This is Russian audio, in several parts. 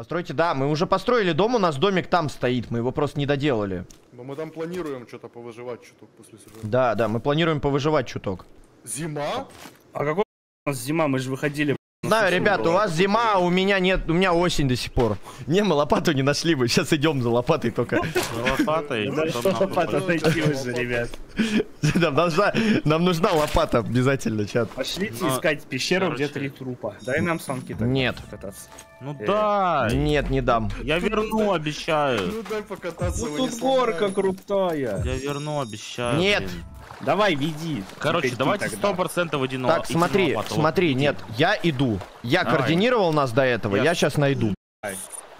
Постройте, да, мы уже построили дом, у нас домик там стоит, мы его просто не доделали. Но мы там планируем что-то повыживать чуток после сюжета. Да, да, мы планируем повыживать чуток. Зима? А какой у нас зима? Мы же выходили. Знаю, ребят, у вас зима, а у меня нет, у меня осень до сих пор. Не, мы лопату не нашли, мы сейчас идем за лопатой только. Лопатой. Да что лопата найти уже, ребят. Нам нужна, нам нужна лопата обязательно, чат. Пошлите Ну, искать пещеру, где три трупа. Дай нам санки так Нет. Ну Э, дай. Нет, не дам. Я верну, обещаю. Ну дай покататься. Ну тут горка крутая. Я верну, обещаю. Нет. Давай, веди. Короче, давайте сто процентов единого. Так, смотри, смотри, нет, я иду. Я Давай. координировал нас до этого, Я- я сейчас найду.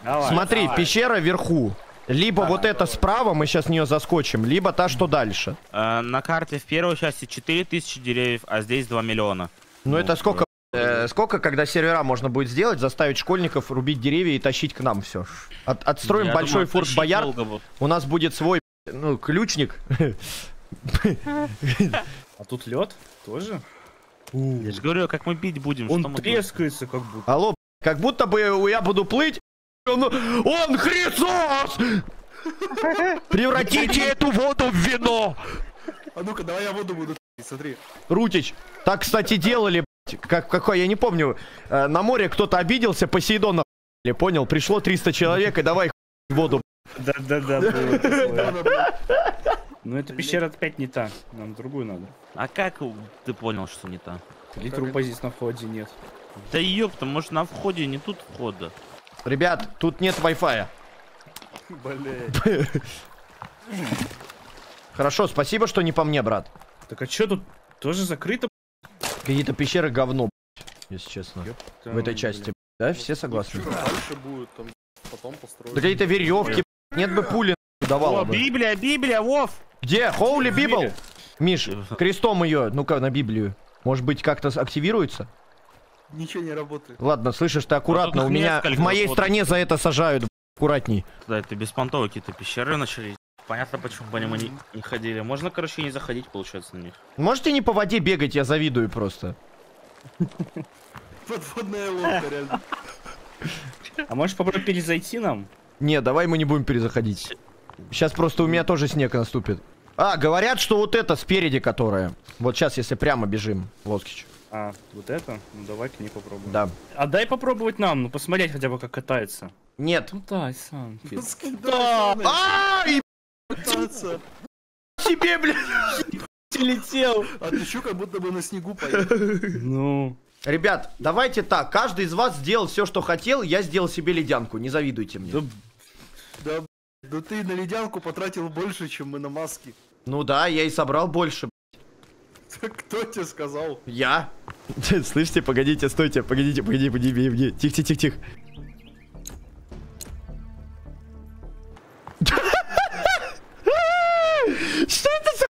Давай, Смотри, давай. пещера вверху. Либо Давай, вот это справа, мы сейчас в нее заскочим, либо та, что дальше. Э, на карте в первой части 4000 деревьев, а здесь 2 миллиона. Ну это сколько, э, сколько, когда сервера можно будет сделать, заставить школьников рубить деревья и тащить к нам все. От, отстроим Я большой думаю, форт Боярд, у нас будет свой, ну, ключник. А тут лед тоже? Я же говорю, как мы бить будем, что Он трескается как будто. Алло, как будто бы я буду плыть, он, он Христос! Превратите эту воду в вино! А ну-ка, давай я воду буду смотри. Рутич, так, кстати, делали, как, какой, я не помню, э, на море кто-то обиделся, Посейдона, понял, пришло 300 человек, и давай в воду. Да-да-да, Но эта пещера опять не та. Нам другую надо. А как ты понял, что не та? Или трупа здесь на входе нет. Да ёпта, может на входе, не тут входа. Ребят, тут нет Wi-Fi. Блядь. Хорошо, спасибо, что не по мне, брат. Так а чё тут? Тоже закрыто? Какие-то пещеры говно, если честно, в этой блин. части. Да, все согласны? Чё дальше будет там, потом построить. Да какие-то веревки, нет бы пули давала О, бы. Библия, Библия, Вов! Где? Holy Bible? Миш, крестом ее, ну-ка, на Библию. Может быть, как-то активируется? Ничего не работает. Ладно, слышишь, ты аккуратно, у меня в моей вот. стране за это сажают, аккуратней. Да, это беспонтово какие-то пещеры начались. Понятно, почему по ним не, не ходили. Можно, короче, не заходить, получается, на них. Можете не по воде бегать, я завидую просто. Подводная лодка, реально. А можешь попробовать перезайти нам? Не, давай мы не будем перезаходить. Сейчас просто у меня тоже снег наступит. А, говорят, что вот это спереди которая. Вот сейчас, если прямо бежим, Лоскич. А, вот это? Ну давай к ней попробуем. Да. А дай попробовать нам, ну посмотреть хотя бы как катается. Нет. Ну дай сам. Ну, скидай, пацаны, А, и тебе, блядь. Летел. А ты чё, как будто бы на снегу поехал? Ну. Ребят, давайте так. Каждый из вас сделал все, что хотел. Я сделал себе ледянку. Не завидуйте мне. Да, Да, да ты на ледянку потратил больше, чем мы на маски. Ну да, я и собрал больше. Кто тебе сказал? Я. Слышите, погодите, стойте, погодите, погодите, погодите, погодите. Тихо, тихо, тихо, тихо. Что это за...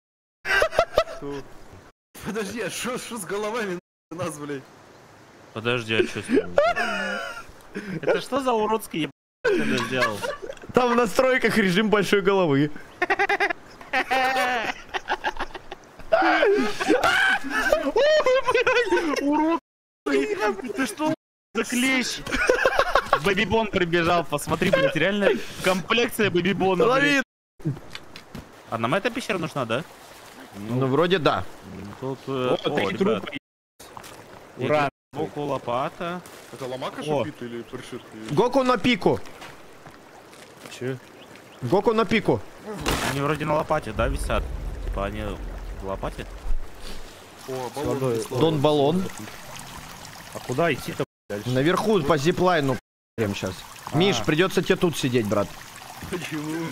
Подожди, а что с головами у нас, блядь? Подожди, а что с ним? Это что за уродский еб... ты сделал? Там в настройках режим большой головы. Урод! Ты что за клещ? Бэбибон прибежал, посмотри, блядь, реально комплекция Бэбибона. Лови! А нам эта пещера нужна, да? Ну, вроде да. Тут, э, О, три трупа. Ура. Сбоку лопата. Это ломака шипит или пришит? Гоку на пику. Че? Гоку на пику. Они вроде на лопате, да, висят? Типа они в лопате? О, баллон. Дон Баллон. А куда идти-то дальше? Наверху по зиплайну прям сейчас. Миш, А. придется тебе тут сидеть, брат. Почему?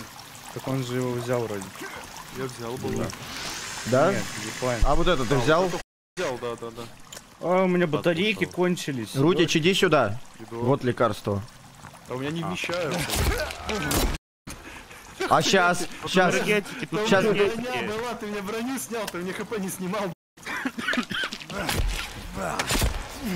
Так он же его взял вроде. Я взял баллон. Да? Нет, зиплайн. А вот это ты А, взял? вот Взял, да, да, да. А, у меня батарейки кончились. Рутич, иди сюда. Иду. Вот лекарство. А у меня не вмещают. А сейчас, сейчас. Энергетики. была, ты мне броню снял, ты мне хп не снимал. А,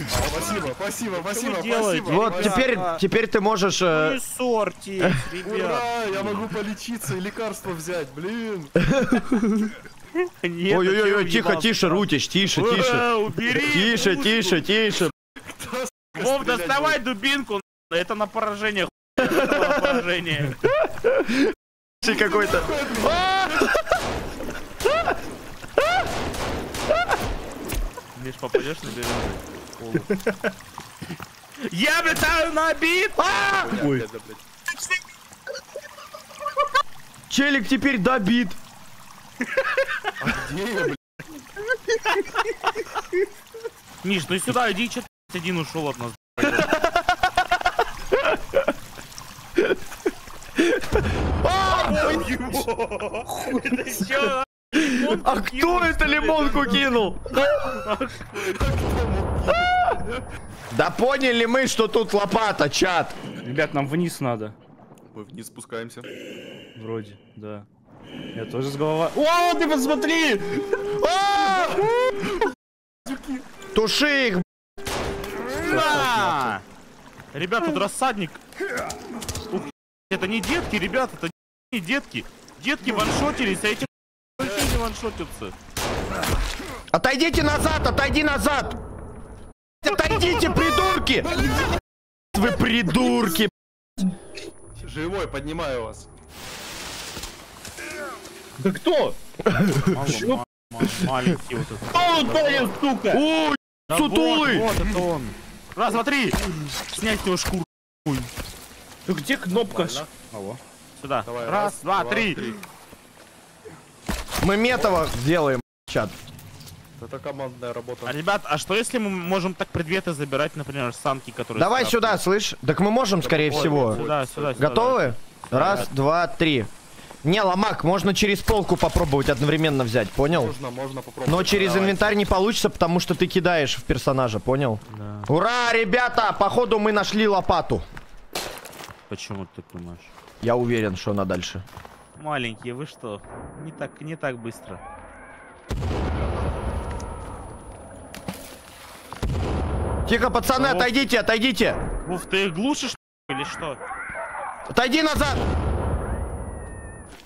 Спасибо, спасибо, спасибо, спасибо. Вот теперь, теперь ты можешь... э, Не ссорьтесь, ребят. Ура, я могу полечиться и лекарство взять, блин. Нет, Ой-ой-ой, тихо, тише, Рутич, тише, тише. Ура, убери Тише, тише, тише. Вов, доставай дубинку, Это на поражение. поражение. Какой-то. Миш, попадешь на берег. Я летаю на бит! Ой. Челик теперь добит. Где я, блядь? Миш, ну сюда иди, че один ушел от нас. Чё? А кто это лимонку кинул? Да поняли мы, что тут лопата, чат. Ребят, нам вниз надо. Мы вниз спускаемся. Вроде, да. Я тоже с голова. О, ты посмотри! А! Туши их! Ребят, тут рассадник. Это не детки, ребят, это детки. Детки ваншотились, а эти вообще не ваншотятся. Отойдите назад, отойди назад. Отойдите, придурки. Вы придурки. Живой, поднимаю вас. Да кто? Мало, Маленький вот этот. Кто ударил, сука? Ой, Да сутулый. Вот, вот это он. Раз, два, три. Снять с него шкуру. Да где кнопка? Алло. Сюда. Давай, раз, два, три. Мы метово сделаем, чат. Это командная работа. А, ребят, а что если мы можем так предметы забирать, например, санки, которые... Давай сюда, слышь. Так мы можем, скорее Ой, всего. Сюда, сюда, сюда. Готовы? Раз, два, три. Не, ломак, можно через полку попробовать одновременно взять, понял? Можно, можно попробовать. Но через Давай. инвентарь не получится, потому что ты кидаешь в персонажа, понял? Да. Ура, ребята! Походу мы нашли лопату. Почему ты думаешь? Я уверен, что она дальше. Маленькие, вы что? Не так, не так быстро. Тихо, пацаны, Кого? отойдите, отойдите! Уф, ты их глушишь или что? Отойди назад!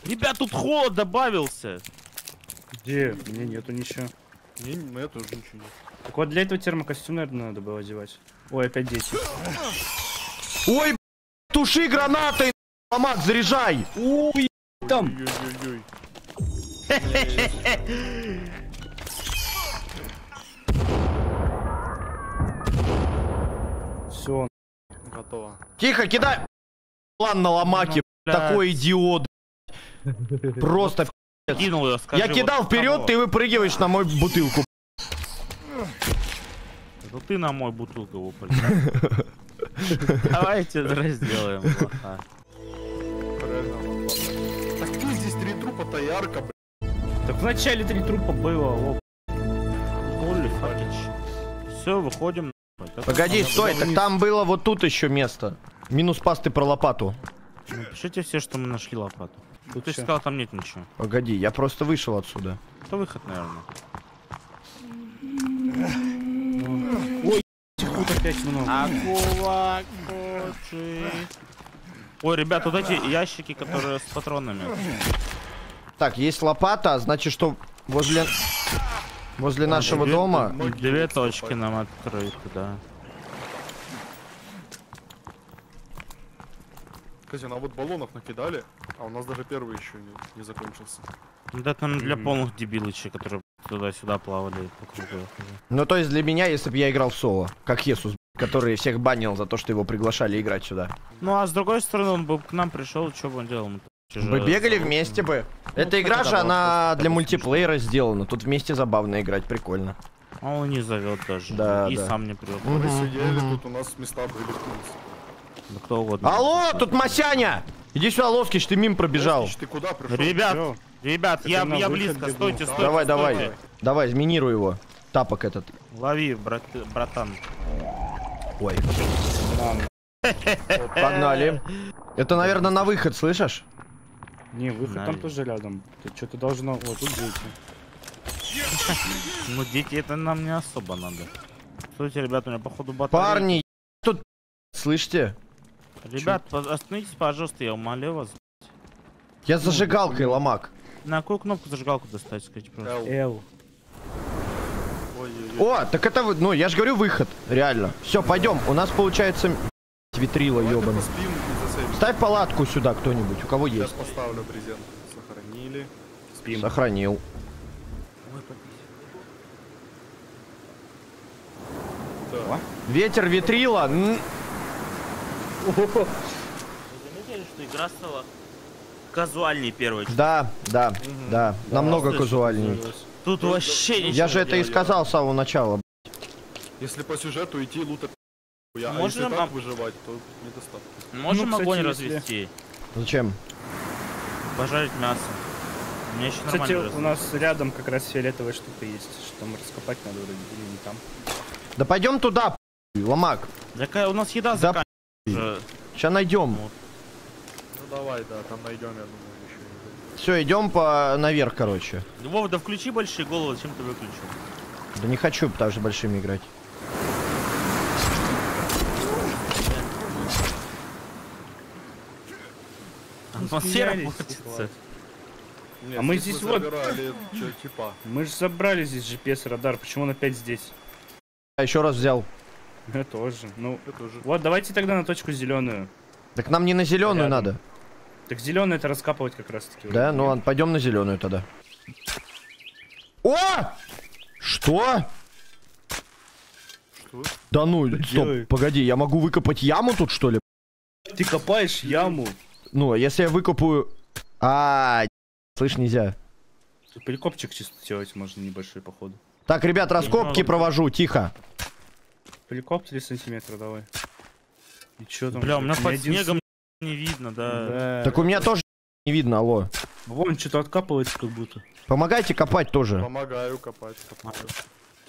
Ребят, тут холод добавился. Где? У меня нету ничего. Не, ну я тоже ничего нет. Так вот для этого термокостюм, наверное, надо было одевать. Ой, опять дети. Ой, б***ь, туши гранатой, ломак, заряжай! Ой, там. Все. Готово. Тихо, кидай! План на ломаке, Ну, такой идиот. Просто. Кинул ее, скажи. Я кидал вот вперед, ты выпрыгиваешь на мою бутылку. Ну ты на мой бутылку его полез. Давайте сделаем. Трупа-то ярко, блядь. Так вначале три трупа было. О, Holy fuckage. Все, выходим. Погоди, стой, так там было вот тут еще место. Минус пасты про лопату. Напишите все, что мы нашли лопату. тут Ты же сказал, там нет ничего. Погоди, я просто вышел отсюда. Это выход, наверное. Тут опять много. Акула кочи. Ой, ребят, вот эти ящики, которые с патронами. Так, есть лопата, а значит, что возле... Возле нашего две- дома... Две точки нам открыты, да. Кстати, а вот баллонов накидали, а у нас даже первый еще не, не закончился. Ну, Да там для полных дебилычей, которые туда-сюда плавали по кругу. Ну, то есть для меня, если бы я играл в соло, как Есус, который всех банил за то, что его приглашали играть сюда. Ну а с другой стороны, он бы к нам пришел, что бы он делал? Мы бегали вместе бы. Эта игра же, она вот, для мультиплеера сделана. Тут вместе забавно играть, прикольно. А он не зовет даже. Да, и да. сам не прет. Мы сидели, мгм. тут у нас места были. Да кто угодно. Алло, тут Масяня! Иди сюда, Лоскич, ты мимо пробежал. Лоскич, ты куда пришел? Ребят, Всё. ребят, Это я, я близко, стойте, стойте. Давай, стойте. давай. Давай, заминируй его. Тапок этот. Лови, брат, братан. Ой, погнали. Это, наверное, на выход, слышишь? Не, выход там Наверное. тоже рядом. Ты что-то должно... Вот тут дети. Ну, дети, это нам не особо надо. Стойте, ребят, у меня походу батарея. Парни, тут... Слышите? Ребят, остановитесь, пожалуйста, я умоляю вас. Я с зажигалкой, ломак. На какую кнопку зажигалку достать, скажите, пожалуйста? Ой-ой-ой. О, так это, вы- ну, я же говорю, выход. Реально. Все, пойдем. У нас получается Витрила, ёбаный. Ставь палатку сюда кто-нибудь, у кого Сейчас есть. поставлю брезент. Сохранили. Спим. Сохранил. Да. Ветер, Вы заметили, что игра стала казуальней первой? Да, да, да. Намного слышно, казуальней. Тут вообще ничего Я же это и сказал с самого начала. Если по сюжету идти лутать я, а Можно если так нам- выживать, то недостаточно. Можем Ну, кстати, огонь если- развести, Зачем? пожарить мясо. Мне еще Кстати, нормально у нас рядом как раз фиолетовая штука есть, что там раскопать надо вроде, или не там. Да пойдем туда, ломак. Такая у нас еда Да заканчивается. Сейчас найдем. Ну давай, да, там найдем, я думаю, еще. Все, идем по наверх, короче. Вов, да включи большие головы, зачем ты выключил? Да не хочу, потому что большими играть. Атмосфера смеялись, портится. Нет, А мы здесь вот- забирали чё, типа. Мы же забрали здесь GPS-радар, почему он опять здесь? А еще раз взял. Я тоже. Ну, Это уже. вот давайте тогда на точку зеленую. Так нам не на зеленую Рядом. надо. Так зеленую это раскапывать как раз таки. Да, ну ладно, пойдем на зеленую тогда. О! Что? Что? Да ну, Что стоп, делаешь? погоди, я могу выкопать яму тут, что ли? Ты копаешь яму. Ну, а если я выкопаю... А, слышь, нельзя. Тут Перекопчик чисто делать можно небольшой, походу. Так, ребят, раскопки провожу, тихо. Перекоп 3 сантиметра давай. И чё там? Бля, у меня под один снегом не видно, да. Да. Так у меня тоже не видно, алло. Вон что-то откапывается как будто. Помогайте копать тоже. Помогаю копать.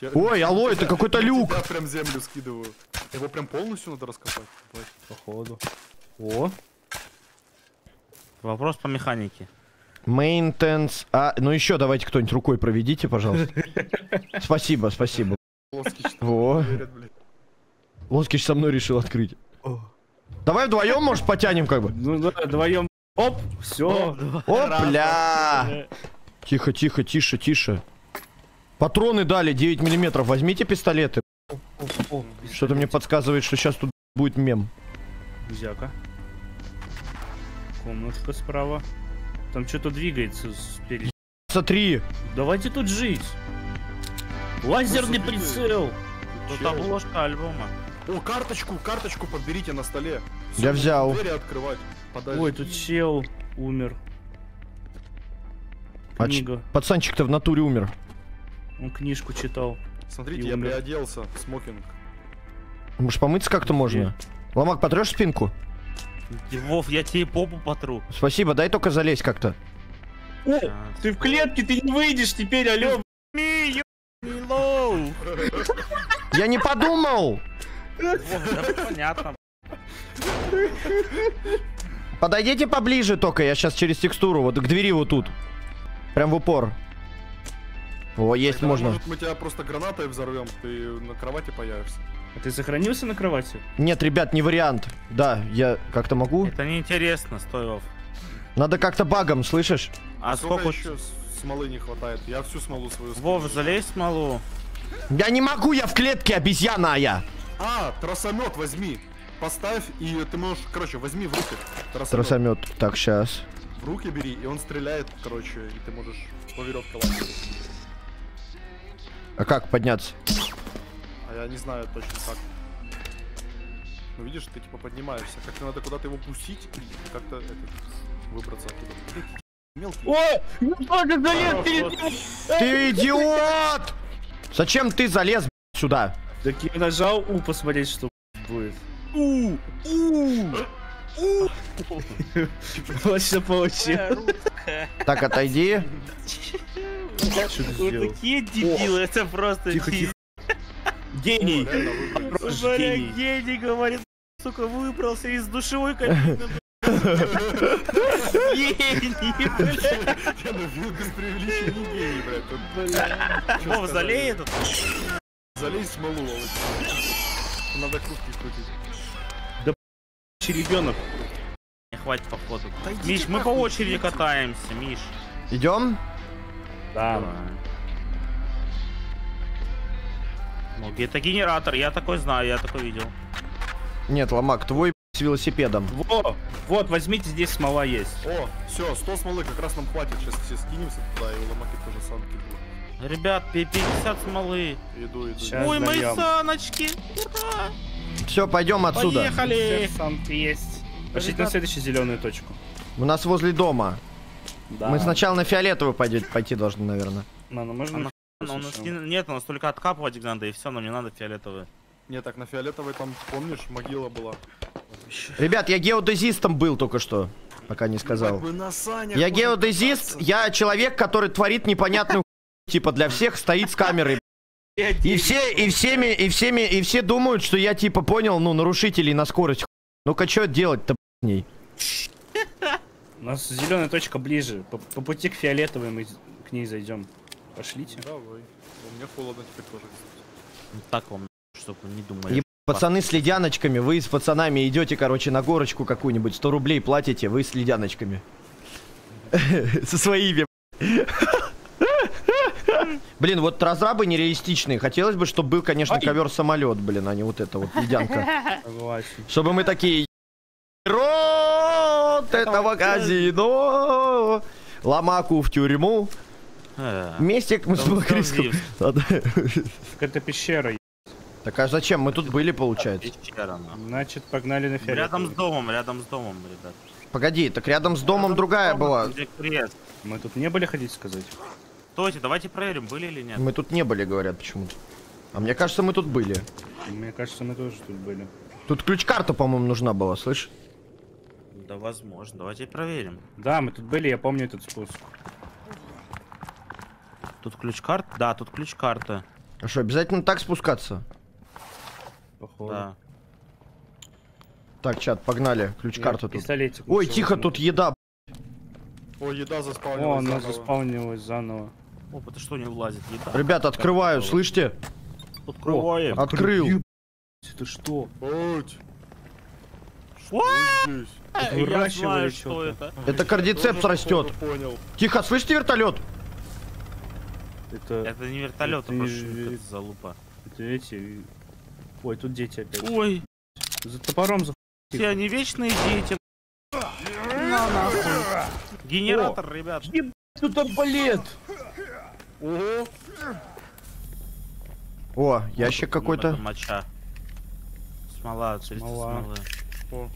Те- Ой, алло, это какой-то люк. Я прям землю скидываю. Его прям полностью надо раскопать. Походу. О, Вопрос по механике. Maintenance. А, ну еще давайте кто-нибудь рукой проведите, пожалуйста. Спасибо, спасибо. Во. Лоскич со мной решил открыть. Давай вдвоем, может, потянем как бы. ну да, вдвоем. Оп, все. Опля! Тихо, тихо, тише, тише. Патроны дали 9 миллиметров. Возьмите пистолеты. Что-то мне подсказывает, что сейчас тут будет мем. Взяка. Комнатка справа. Там что-то двигается спереди. Смотри. Давайте тут жить. Лазерный прицел. Тут Чел. обложка альбома. О, карточку, карточку подберите на столе. Я Всё, взял. Двери открывать. Ой, тут чел умер. А Книга. Пацанчик-то в натуре умер. Он книжку читал. Смотрите, я умер. приоделся в смокинг. Может, помыться как-то можно? Ломак, потрешь спинку? Вов, я тебе попу потру. Спасибо, дай только залезть как-то. О, ты в клетке, ты не выйдешь теперь, алё. Я не подумал! Понятно. Подойдите поближе только, я сейчас через текстуру, вот к двери вот тут. Прям в упор. О, есть Тогда, можно. Может, мы тебя просто гранатой взорвем, ты на кровати появишься. А ты сохранился на кровати? Нет, ребят, не вариант. Да, я как-то могу. Это неинтересно, стой, Вов. Надо как-то багом, слышишь? А сколько... еще смолы не хватает? Я всю смолу свою Вов, скинул. залезь смолу. Я не могу, я в клетке, обезьяна я. А, тросомет возьми. Поставь, и ты можешь, короче, возьми в руки. Тросомет. Тросомет. Так, сейчас. В руки бери, и он стреляет, короче, и ты можешь по веревке лазить. А как подняться? Я не знаю точно как. Ну видишь, ты типа поднимаешься. Как-то надо куда-то его пустить и как-то выбраться оттуда. Ты Мелкий. О, я тоже залез перед. Ты идиот! Зачем ты залез б***ь, сюда? Так я нажал У посмотреть, что будет. У, у. Вот что получилось. Так, отойди. Что ты Вы такие дебилы, это просто Тихо. Гений. Бля, Гений. говорит, сука, выбрался из душевой кабины. Гений, бля. Я ну вил без преувеличения гений, блядь. Вов, сказать? залей этот. Залезь в смолу. Надо крутки крутить. Ребенок. Не хватит походу. Да Миш, мы по очереди катаемся, Миш. Идем? Да. Ну, это генератор, я такой знаю, я такой видел. Нет, ломак, твой с велосипедом. Во, вот, возьмите, здесь смола есть. О, все, 100 смолы как раз нам хватит. Сейчас все скинемся туда, и Ломаки тоже сам кидаю. Ребят, пи- 50 смолы. Иду, иду. Щас. Ой, мои саночки. Ура! Все, пойдем отсюда. Поехали. Сам есть. Пошлите на Ребят. следующую зеленую точку. У нас возле дома. Да. Мы сначала на фиолетовый пойти, пойти должны, наверное. Мано, можно? Она- Ну, у нас не- нет, у нас только откапывать надо, и все, нам не надо фиолетовые. Не, так на фиолетовой там, помнишь, могила была. Ребят, я геодезистом был только что, пока не сказал. Я геодезист, я человек, который творит непонятную типа для всех стоит с камерой. И все, и всеми, и всеми, и все думают, что я типа понял, ну, нарушителей на скорость. Ну-ка, что делать-то с ней? У нас зеленая точка ближе. По, по пути к фиолетовой мы к ней зайдем. Пошлите. Давай. У меня холодно теперь тоже. Ну, Так вам, чтобы не думали. Пацаны с ледяночками, вы с пацанами идете, короче, на горочку какую-нибудь, 100 рублей платите, вы с ледяночками. Со своими. Блин, вот разрабы нереалистичные. Хотелось бы, чтобы был, конечно, ковер-самолет, блин, а не вот это вот ледянка. Чтобы мы такие... Рот этого казино! Ломаку в тюрьму. Э, Вместе мы с справедливо. Это пещера. Так а зачем? Мы тут были, получается. Пещера. Значит, погнали на фиолетовую. Рядом с домом, рядом с домом, ребят. Погоди, так рядом с домом Рядом с другая домом, была. где крест. Мы тут не были ходить сказать? Стойте, давайте проверим, были или нет. Мы тут не были, говорят почему-то. А мне кажется, мы тут были. Мне кажется, мы тоже тут были. Тут ключ-карта, по-моему, нужна была, слышь? Да, возможно. Давайте проверим. Да, мы тут были, я помню этот спуск. Тут ключ-карта? Да, тут ключ-карта. А что, обязательно так спускаться? Походу. Да. Так, чат, погнали. Ключ-карта Я тут. Ой, тихо, тут еда. О, еда О, заспавнилась она заново. заспаунилась заново. О, это что не влазит? Еда. Ребят, открываю, слышите? Открываем. Открыл. Это что? Что здесь? Я знаю, что это. Это кардицепс растет. Тихо, слышите вертолет? Это, Это не вертолет, Это это ве- это залупа. это эти... Ой, тут дети опять. Ой, За топором за... все они вечные дети. На нахуй. Генератор, ребят. Тут арбалет! Ого. О, ящик какой-то. моча. Смола, 300 Смола. смолы. О,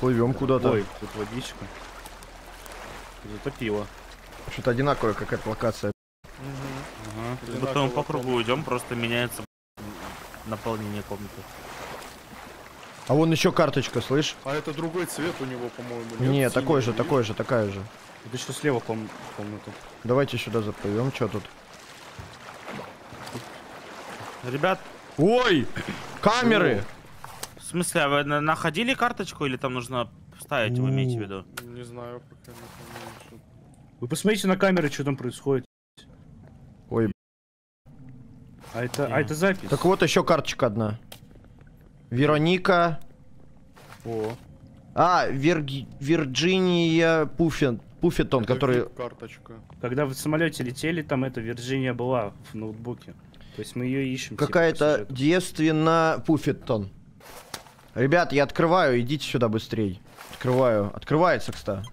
Плывем куда-то. Ой, тут водичка. Зато пиво. Что-то одинаковая какая-то локация. Как будто мы по кругу идем, просто меняется наполнение комнаты. А вон еще карточка, слышь? А это другой цвет у него, по-моему. Не, Синий, такой же, такой же, такая же. Это еще слева ком- комната. Давайте сюда заплывем, что тут? Ребят, Ой! Камеры! в смысле, а вы на- находили карточку или там нужно вставить, вы имеете в виду? Не знаю, пока не помню. что- Вы посмотрите на камеры, что там происходит. Ой, А это, а это запись. так вот еще карточка одна. Вероника. О, А, Верги- Вирджиния Пуффин, Пуффетон, Это который... вип-карточка. когда вы в самолете летели, там эта Вирджиния была в ноутбуке. То есть мы ее ищем. Какая-то девственно Пуффетон. Ребят, я открываю, идите сюда быстрей. Открываю. Открывается, кстати.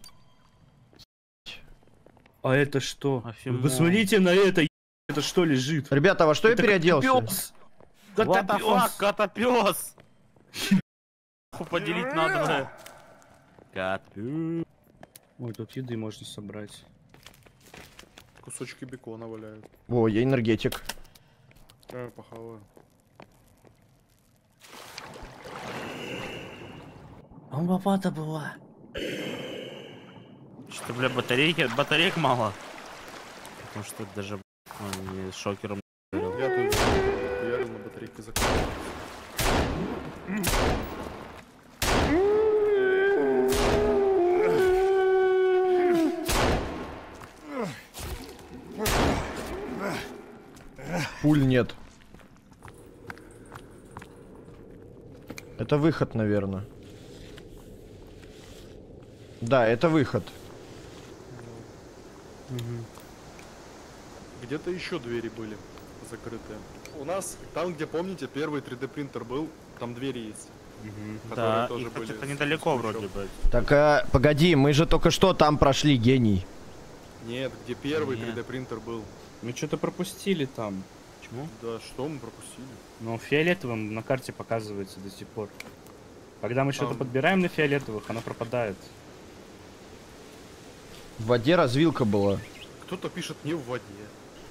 А это что? Афимов. Вы посмотрите на это, это что лежит? Ребята, во что я Это переоделся? котопёс. The Котопёс. fuck, котопёс! Поделить надо. Котопёс. Ой, тут еды можно собрать. Кусочки бекона валяют. О, я энергетик. Я похаваю. У лопата была. Что, бля, батарейки, батареек мало. Потому что даже ну, не шокером. Я тут хуярил на батарейке закрыл. Пуль нет. Это выход, наверное. Да, это выход. Где-то еще двери были. закрытые. У нас, там, где, помните, первый 3D принтер был, там двери есть. которые Да, тоже и, кстати, были это недалеко вроде бы. Так, э, погоди, мы же только что там прошли, гений. Нет, где первый Нет. 3D принтер был. Мы что-то пропустили там. Почему? Да что мы пропустили? Но фиолетовым на карте показывается до сих пор. Когда мы что-то А. подбираем на фиолетовых, оно пропадает. В воде развилка была. Кто-то пишет не в воде.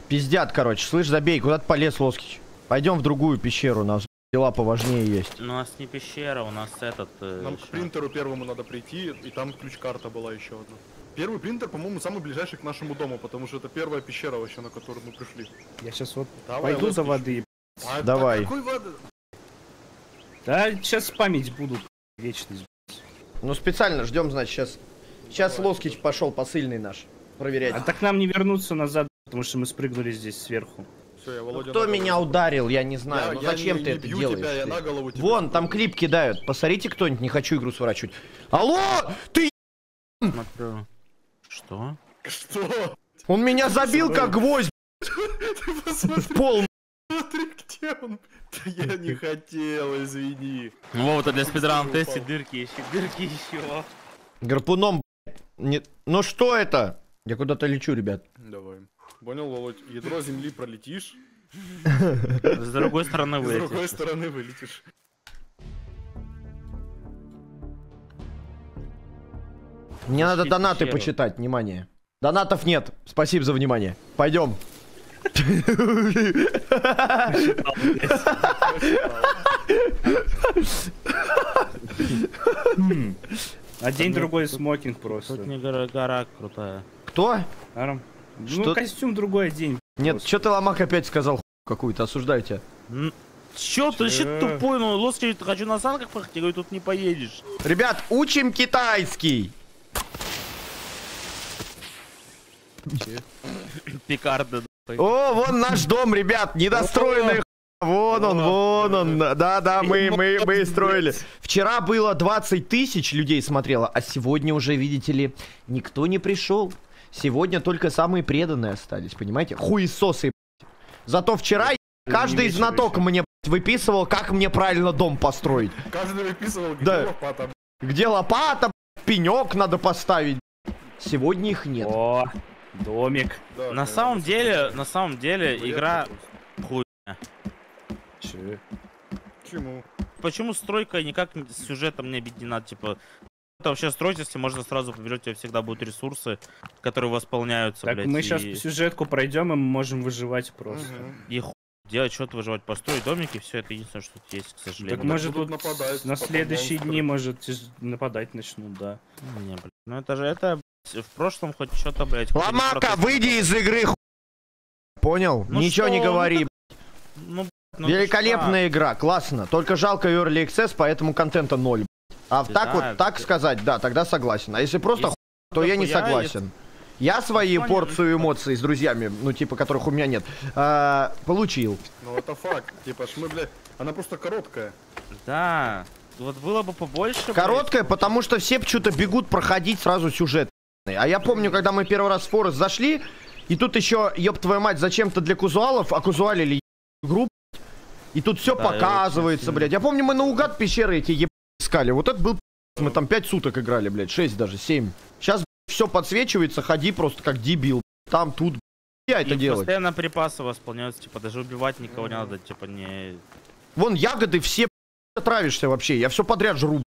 Пиздят, короче. Слышь, забей, куда ты полез, Лоскич? Пойдем в другую пещеру, у нас дела поважнее есть. У нас не пещера, у нас этот... э, Нам к ща- принтеру первому надо прийти, и там ключ-карта была еще одна. Первый принтер, по-моему, самый ближайший к нашему дому, потому что это первая пещера вообще, на которую мы пришли. Я сейчас вот Давай, пойду за воды. А, Давай. да какой воды? Да, сейчас память будут. Вечность. Ну, специально ждем, значит, сейчас. Сейчас Лоскич пошел, посыльный наш. Проверять. А так нам не вернуться назад, потому что мы спрыгнули здесь сверху. Все, я Ну, Володя кто голову меня ударил, я не Я- знаю. ну я зачем не- ты не это бью делаешь? тебя, я ты? на голову тебе Вон, там клип кидают. Посмотрите кто-нибудь, не хочу игру сворачивать. Алло! Ты Смотрю. Что? Что? Он меня забил как гвоздь Ты посмотри, пол. смотри, где он. Да я не хотел, извини. Вот, это для спидран тесте дырки еще, дырки еще. Гарпуном. Не... Ну что это? Я куда-то лечу, ребят. Давай. Понял, Володь? Ядро земли пролетишь, С другой стороны и с другой вылетишь. стороны вылетишь. Мне надо донаты почитать, внимание. Донатов нет. Спасибо за внимание. Пойдем. А день нет, другой тут- смокинг просто. Тут не гора, гора крутая. Кто? Арм. Что? Ну, костюм другой день. Нет, что ты ломак опять сказал какую-то, осуждаю тебя. М, Чё ты вообще Чё? тупой, ну лоски хочу на санках поехать, я говорю, тут не поедешь. Ребят, учим китайский. Пикарды. О, вон наш дом, ребят, недостроенный. Вон он, вон он. Да-да, мы, мы, мы строили. Вчера было 20 тысяч людей смотрело, а сегодня уже, видите ли, никто не пришел. Сегодня только самые преданные остались, понимаете? Хуесосы. Зато вчера каждый знаток мне выписывал, как мне правильно дом построить. Каждый выписывал, где Да. лопата. Где лопата, блядь, пенек надо поставить. Сегодня их нет. О, домик. Да, На самом деле, на самом деле, игра? Почему? Почему стройка никак не- с сюжетом не объединена? Типа, это вообще строить, если можно сразу поберете, у тебя всегда будут ресурсы, которые восполняются, Так блядь, мы и... сейчас сюжетку пройдем, и мы можем выживать просто. Мгм. И хуй делать, что-то выживать, построить домики, все это единственное, что тут есть, к сожалению. Так Ну, может тут нападать, на следующие монстры. дни, может, нападать начнут, да. Не, блядь. Ну это же, это, блядь, в прошлом хоть что-то, блядь. Ломака, выйди из игры, хуй. Понял? Ну Ничего не что, ну говори. так- Ну, ну Великолепная игра, классно. Только жалко Early Access, поэтому контента ноль. А Ты так да, вот, так сказать, да, тогда согласен. А если просто Если хуй, то я не согласен. Я свои плане, порцию ну, эмоций с друзьями, ну типа, которых у меня нет, а, получил. Ну это факт. Типа, ж мы, блядь, она просто короткая. Да. Вот было бы побольше. блядь. Короткая, потому что все почему-то бегут проходить сразу сюжет. А я помню, когда мы первый раз в Форест зашли, и тут еще, ёб твою мать, зачем-то для кузуалов, а кузуалили группу, и тут все Да, показывается, блядь. Я помню, мы наугад пещеры эти еб... искали. Вот это был мы там 5 суток играли, блядь, 6 даже, 7. Сейчас все подсвечивается, ходи просто как дебил. Там, тут, я это И делать. постоянно припасы восполняются, типа даже убивать никого не надо, типа не... Вон ягоды все травишься вообще, я все подряд жру. блядь.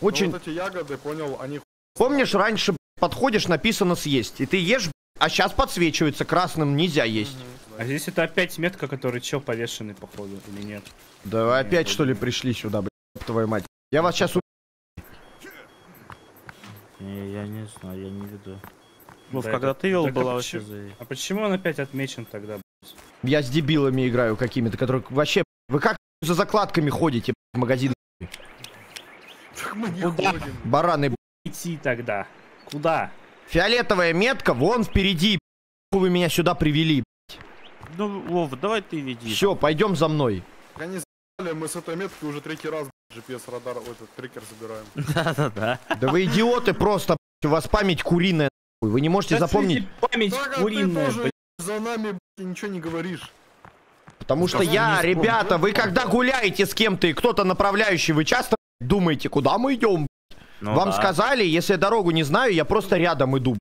Ну, Очень... вот эти ягоды, понял, они Помнишь, раньше подходишь, написано съесть, и ты ешь, а сейчас подсвечивается красным, нельзя есть. А здесь это опять метка, который чел повешенный, походу, или нет? Да вы опять что ли пришли сюда, блядь, твою мать. Я вас сейчас... не, Я не знаю, я не веду. Вов, Да когда это- ты вел, так а была вообще почему- за... А почему он опять отмечен тогда? блядь? Я с дебилами играю какими-то, которые вообще... Вы как за закладками ходите б***ь, в магазин? Так мы не Куда? ходим. Бараны, б***ь. Идти тогда. Куда? Фиолетовая метка вон впереди. б***ь. Вы меня сюда привели. Ну, Вов, давай ты веди. Все, пойдем за мной. Они за***ли, мы с этой метки уже третий раз GPS-радар, этот трекер забираем. Да-да-да. Да вы идиоты просто, у вас память куриная. нахуй. Вы не можете запомнить... Память а куриная, за нами, ничего не говоришь. Потому что я, ребята, вы когда гуляете с кем-то и кто-то направляющий, вы часто думаете, куда мы идем? Ну Вам да. сказали, если я дорогу не знаю, я просто рядом иду.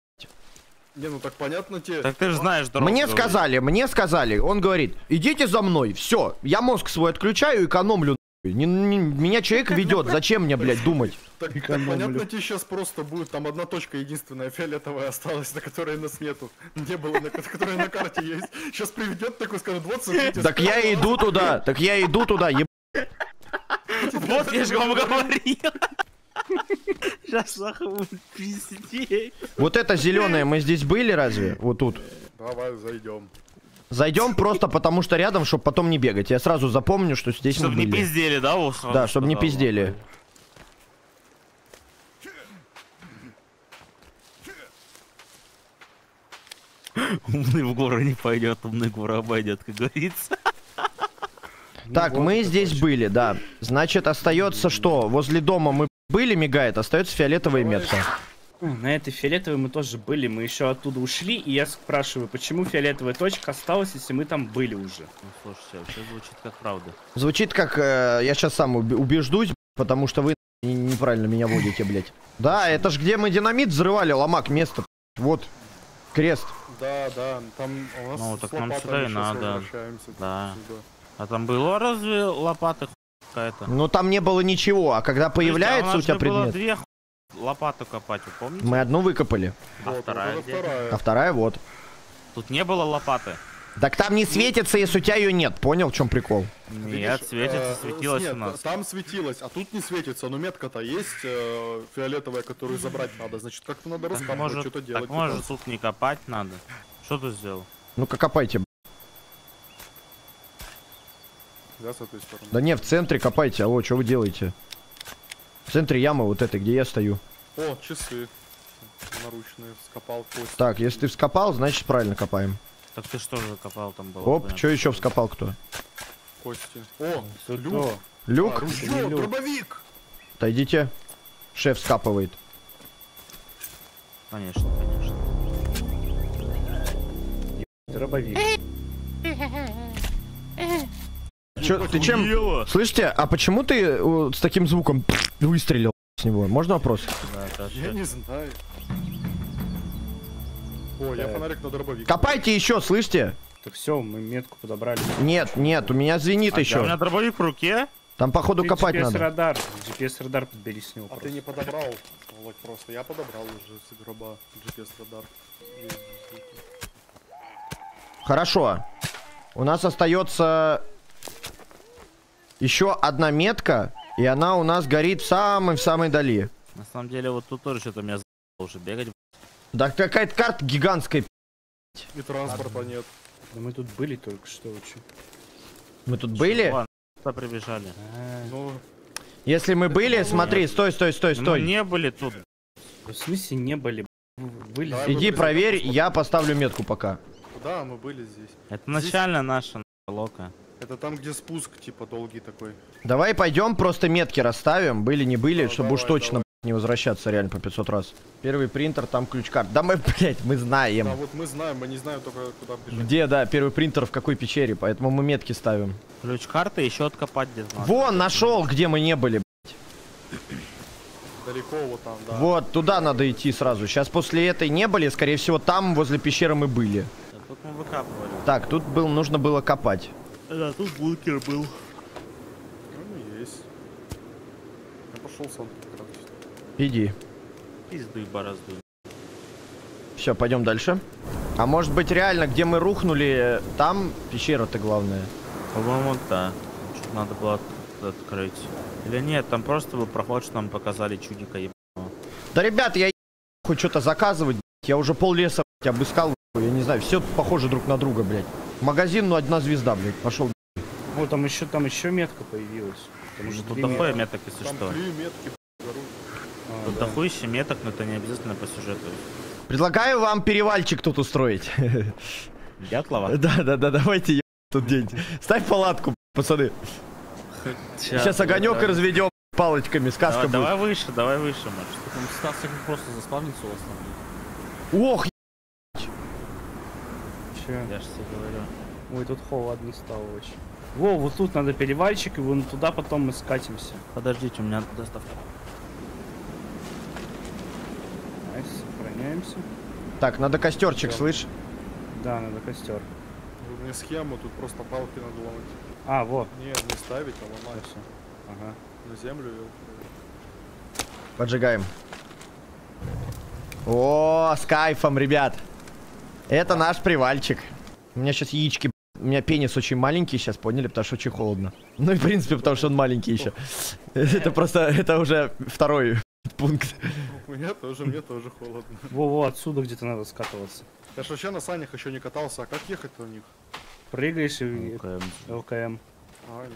Не, ну так понятно тебе. Так ты же знаешь дорогу. Мне сказали, мне сказали, он говорит, идите за мной, все, я мозг свой отключаю, экономлю. Не- не- меня человек ведет, зачем мне, блядь, думать? Так, так понятно тебе сейчас просто будет, там одна точка единственная фиолетовая осталась, на которой нас нету. Не было, на, которая на карте есть. Сейчас приведет такой, скажет, вот смотрите. Так я иду туда, так я иду туда, еб... Вот я же вам говорил. Сейчас нахуй пиздеть. Вот это зеленое, мы здесь были разве? Вот тут. Давай зайдем. Зайдем просто потому, что рядом, чтобы потом не бегать. Я сразу запомню, что здесь Чтобы мы не были. пиздели, да, сразу Да, чтобы не пиздели. Умный в горы не пойдет, умный в горы обойдет, как говорится. Так, мы здесь были, да. Значит, остается что? Возле дома мы были, мигает, остается фиолетовая метка. На этой фиолетовой мы тоже были, мы еще оттуда ушли, и я спрашиваю, почему фиолетовая точка осталась, если мы там были уже? Ну, слушайте, вообще звучит как правда. Звучит как, э, я сейчас сам убе- убеждусь, потому что вы не- неправильно меня водите, блядь. Да, это ж где мы динамит взрывали, ломак, место. Вот, крест. Да, да, там у нас Ну, так нам сюда и надо. Да. А там было разве лопата хуй какая-то? Но там не было ничего, а когда появляется у Слушайте, тебя а нас же было предмет, две хуй лопаты копать, вы помните? мы одну выкопали, А Вот, вторая где? вторая. а вторая вот. Тут не было лопаты. Так там не светится, если у тебя ее нет, понял, в чем прикол? Нет, Видишь, светится, э, светилось нет, у нас. Там светилось, а тут не светится. Но метка-то есть э, фиолетовая, которую забрать надо. Значит, как-то надо Так раскапывать, может, что-то делать. так может тут не копать надо. Что ты сделал? Ну-ка копайте. Да, с этой стороны. Да не, в центре копайте, алло, что вы делаете? В центре ямы вот этой, где я стою. О, часы. Наручные, скопал кость. Так, если ты вскопал, значит правильно копаем. Так ты что же копал там было? Оп, Понятно. что еще вскопал кто? Кости. О, Тут люк. то. Люк? А, ружье, люк. дробовик. Отойдите. Шеф скапывает. Конечно, конечно. Дробовик. Чё, ты чем... Слышите, а почему ты э, с таким звуком выстрелил с него? Можно вопрос? Я не знаю. О, я фонарик на дробовик. Копайте еще, слышите? Так все, мы метку подобрали. Нет, нет, у меня звенит А, да, у еще. меня дробовик в руке. Там походу Ты копать надо. GPS-радар, GPS-радар подбери с него А ты просто. не подобрал, Володь, просто. Я подобрал уже с гроба GPS-радар. Хорошо. У нас остается еще одна метка, и она у нас горит в самой в самой дали. На самом деле, вот тут тоже что-то меня за***ло уже бегать. Да какая-то карта гигантская. И транспорта нет. Да мы тут были только что, чё? Мы тут были? Ладно, прибежали. А, Ну, Если мы были, смотри, стой, стой, стой, Ну, стой. не были тут. В смысле не были? Были Давай здесь. Иди мы проверь, я поставлю метку пока. да, мы были здесь. Это начально наша лока. Это там, где спуск, типа, долгий такой. Давай пойдем, просто метки расставим, были не были, Ну, чтобы уж давай, точно давай. не возвращаться реально по 500 раз. Первый принтер, там ключ карт. Да мы, блядь, мы знаем. А вот мы знаем, мы не знаем только, куда бежать. Где, да, первый принтер в какой пещере, поэтому мы метки ставим. Ключ карты еще откопать где-то. надо. Вон, нашел, где мы не были. Далеко вот там, да. Вот, туда надо идти сразу. Сейчас после этой не были, скорее всего, там возле пещеры мы были. Да Тут мы выкапывали. Так, тут был, нужно было копать. Да, тут бункер был. Ну, есть. Я пошел сам раз. Иди. Пизду и борозду. Все, пойдем дальше. А может быть реально, где мы рухнули, там пещера-то главная. По-моему, да. Что-то надо было от- открыть. Или нет, там просто был проход, что нам показали чудика еб... Да, ребят, я хоть что-то заказывать, блядь. я уже пол леса блядь, обыскал, я не знаю, все похоже друг на друга, блядь. Магазин, ну одна звезда, блядь, пошел. Вот там еще там еще метка появилась. Там уже Тут три дохуя меток, если Там что. три метки. А, Тут да. дохуище меток, но это не обязательно по сюжету. Предлагаю вам перевальчик тут устроить. Дятлова? Да, да, да, давайте ебать тут день. Ставь палатку, пацаны. Сейчас огонек и разведем палочками, сказка Давай, будет. давай выше, давай выше, может. Там как просто заспавнится у вас там. Ох, Чё? Я же тебе говорю. Ой, тут холодно стало очень. Во, вот тут надо перевальчик, и вон туда потом мы скатимся. Подождите, у меня доставка. Nice, сохраняемся. Так, надо костерчик, Всё. слышь? Да, надо костер. Тут не схему, тут просто палки надо ломать. А, во. Не, не ставить, а ломать. Всё. Ага. На землю и... Поджигаем. О, с кайфом, ребят. Это наш привальчик. У меня сейчас яички... У меня пенис очень маленький сейчас, поняли? Потому что очень холодно. Ну и в принципе, потому что он маленький еще. Это просто... Это уже второй пункт. У меня тоже, мне тоже холодно. Во-во, отсюда где-то надо скатываться. Я ж вообще на санях еще не катался, а как ехать-то у них? Прыгаешь и ЛКМ. А,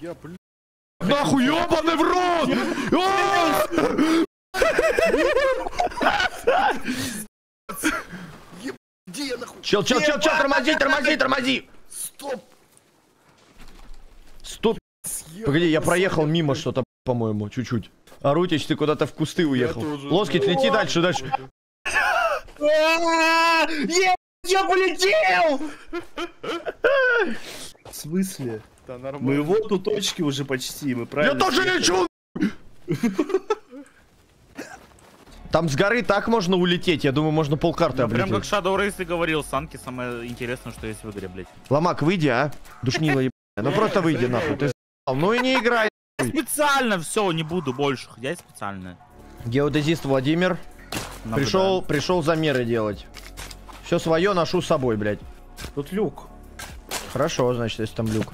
я, блин. Нахуй, ебаный в рот! Где я нахуй? Чел, чел, чел, чел, тормози, тормози, тормози! Стоп! Стоп. Погоди, я проехал мимо что-то, по-моему, чуть-чуть. А Рутич, ты куда-то в кусты уехал. тоже. Лоскит, лети дальше, дальше. Я полетел! В смысле? Да, Мы нормально. вот у точки уже почти, мы Я правильно... тоже съехали. лечу! Там с горы так можно улететь, я думаю, можно полкарты Ну, прям как облететь. Shadow Race и говорил, санки самое интересное, что есть в игре, блядь. Ломак, выйди, а? Душнила ебаная. Ну просто выйди нахуй, ты. Ну и не играй. Я специально все, не буду больше. Я специально. Геодезист Владимир Наблюдаем. пришел, пришел замеры делать. Все свое ношу с собой, блядь. Тут люк. Хорошо, значит, если там люк.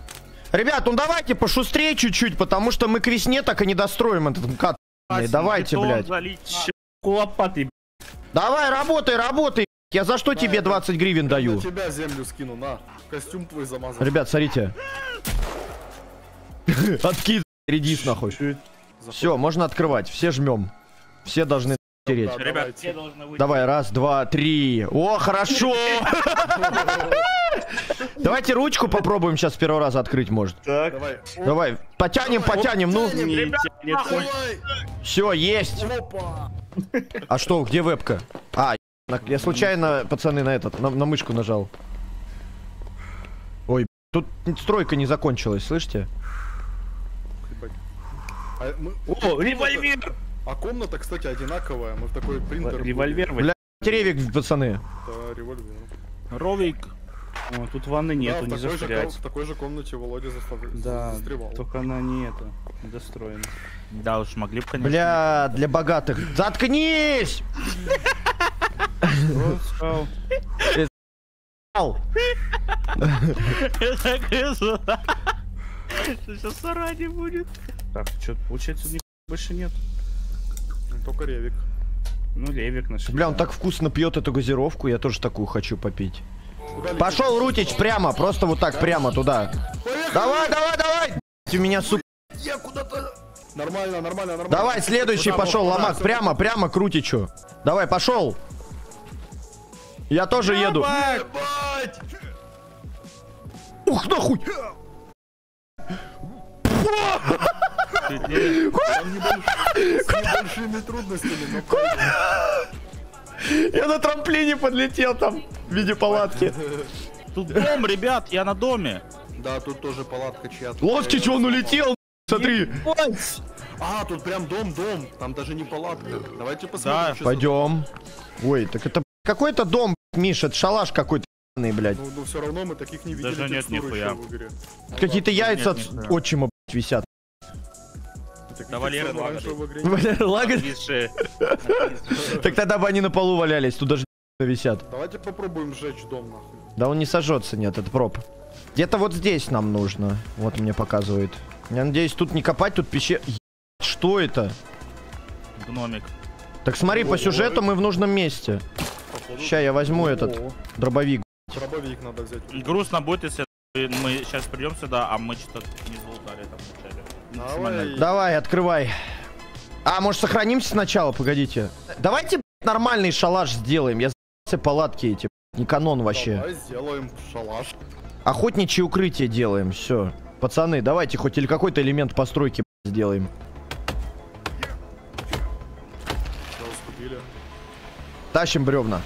Ребят, ну давайте пошустрее чуть-чуть, потому что мы к весне так и не достроим этот. Спасибо, Давайте, бетон блядь. залить. Лопатой. Давай, работай, работай. Я за что тебе это- 20 гривен На даю? тебя землю скину, на. Костюм твой замазал. Ребят, смотрите. Откид, редис нахуй. Все, можно открывать. Все жмем. Все должны тереть. Да, Ребят, все должны выйти. Давай, раз, два, три. О, хорошо! Давайте ручку попробуем сейчас с первого раза открыть, может. Так. Давай. Давай, потянем, потянем, ну. Все, есть. Опа. А что, где вебка? А, я случайно, пацаны, на этот, на, на мышку нажал. Ой, тут стройка не закончилась, слышите? А, мы- О, револьвер! а комната, кстати, одинаковая. Мы в такой принтер. Револьвер, Бля, ревик, пацаны. Да, револьвер. Ровик. О, тут ванны Да, нету, в не застрять. в такой же комнате Володя застав- Да, застревал. только она не это, недостроена. Да уж, могли бы, конечно. Бля, для богатых. Заткнись! Сказал. Ау. Сейчас сара не будет. Так, что получается, никого больше нет. Ну, Только ревик. Ну, левик нашли. Бля, он так вкусно пьет эту газировку, я тоже такую хочу попить. Пошел, Рутич, прямо, просто вот так, прямо туда. Давай, давай, давай! У меня, сука. Я куда-то... Нормально, нормально, нормально. Давай, следующий Куда, пошел, ломак, прямо, прямо к Рутичу. Давай, пошел. Я тоже еду. Ебать! Ух, нахуй! С небольшими трудностями. Я на трамплине подлетел там в виде палатки. Тут дом, ребят, я на доме. Да, тут тоже палатка чья-то. Лоскич, он улетел, смотри. А, тут прям дом-дом. Там даже не палатка. Давайте Да. посмотрим. за- Пойдем. Ой, так это какой-то дом, Миша, это шалаш какой-то, блядь. Ну, ну все равно мы таких не видели Даже нет нихуя. еще в игре. Какие-то яйца от нет, нет. отчима, блядь, висят. Таких Да, Валера, текстур лагали. раньше в игре не Бля, лагерь. Нависшие. Так тогда бы они на полу валялись, тут даже висят. Давайте попробуем сжечь дом, нахуй. Да он не сожжется, нет, это проб. Где-то вот здесь нам нужно. Вот мне показывает. Я надеюсь, тут не копать, тут пещер... Ебать, Что это? Гномик. Так смотри, по сюжету мы в нужном месте. Ща я возьму этот дробовик. Дробовик надо взять. Грустно будет, если мы сейчас придем сюда, а мы что-то не залутали там. Давай. Давай, открывай. А, может сохранимся сначала? Погодите. Давайте нормальный шалаш сделаем. Я за***ся палатки эти. Не канон вообще. Давай сделаем шалаш. Охотничье укрытие делаем. Все. Пацаны, давайте хоть или какой-то элемент постройки сделаем. Тащим бревна.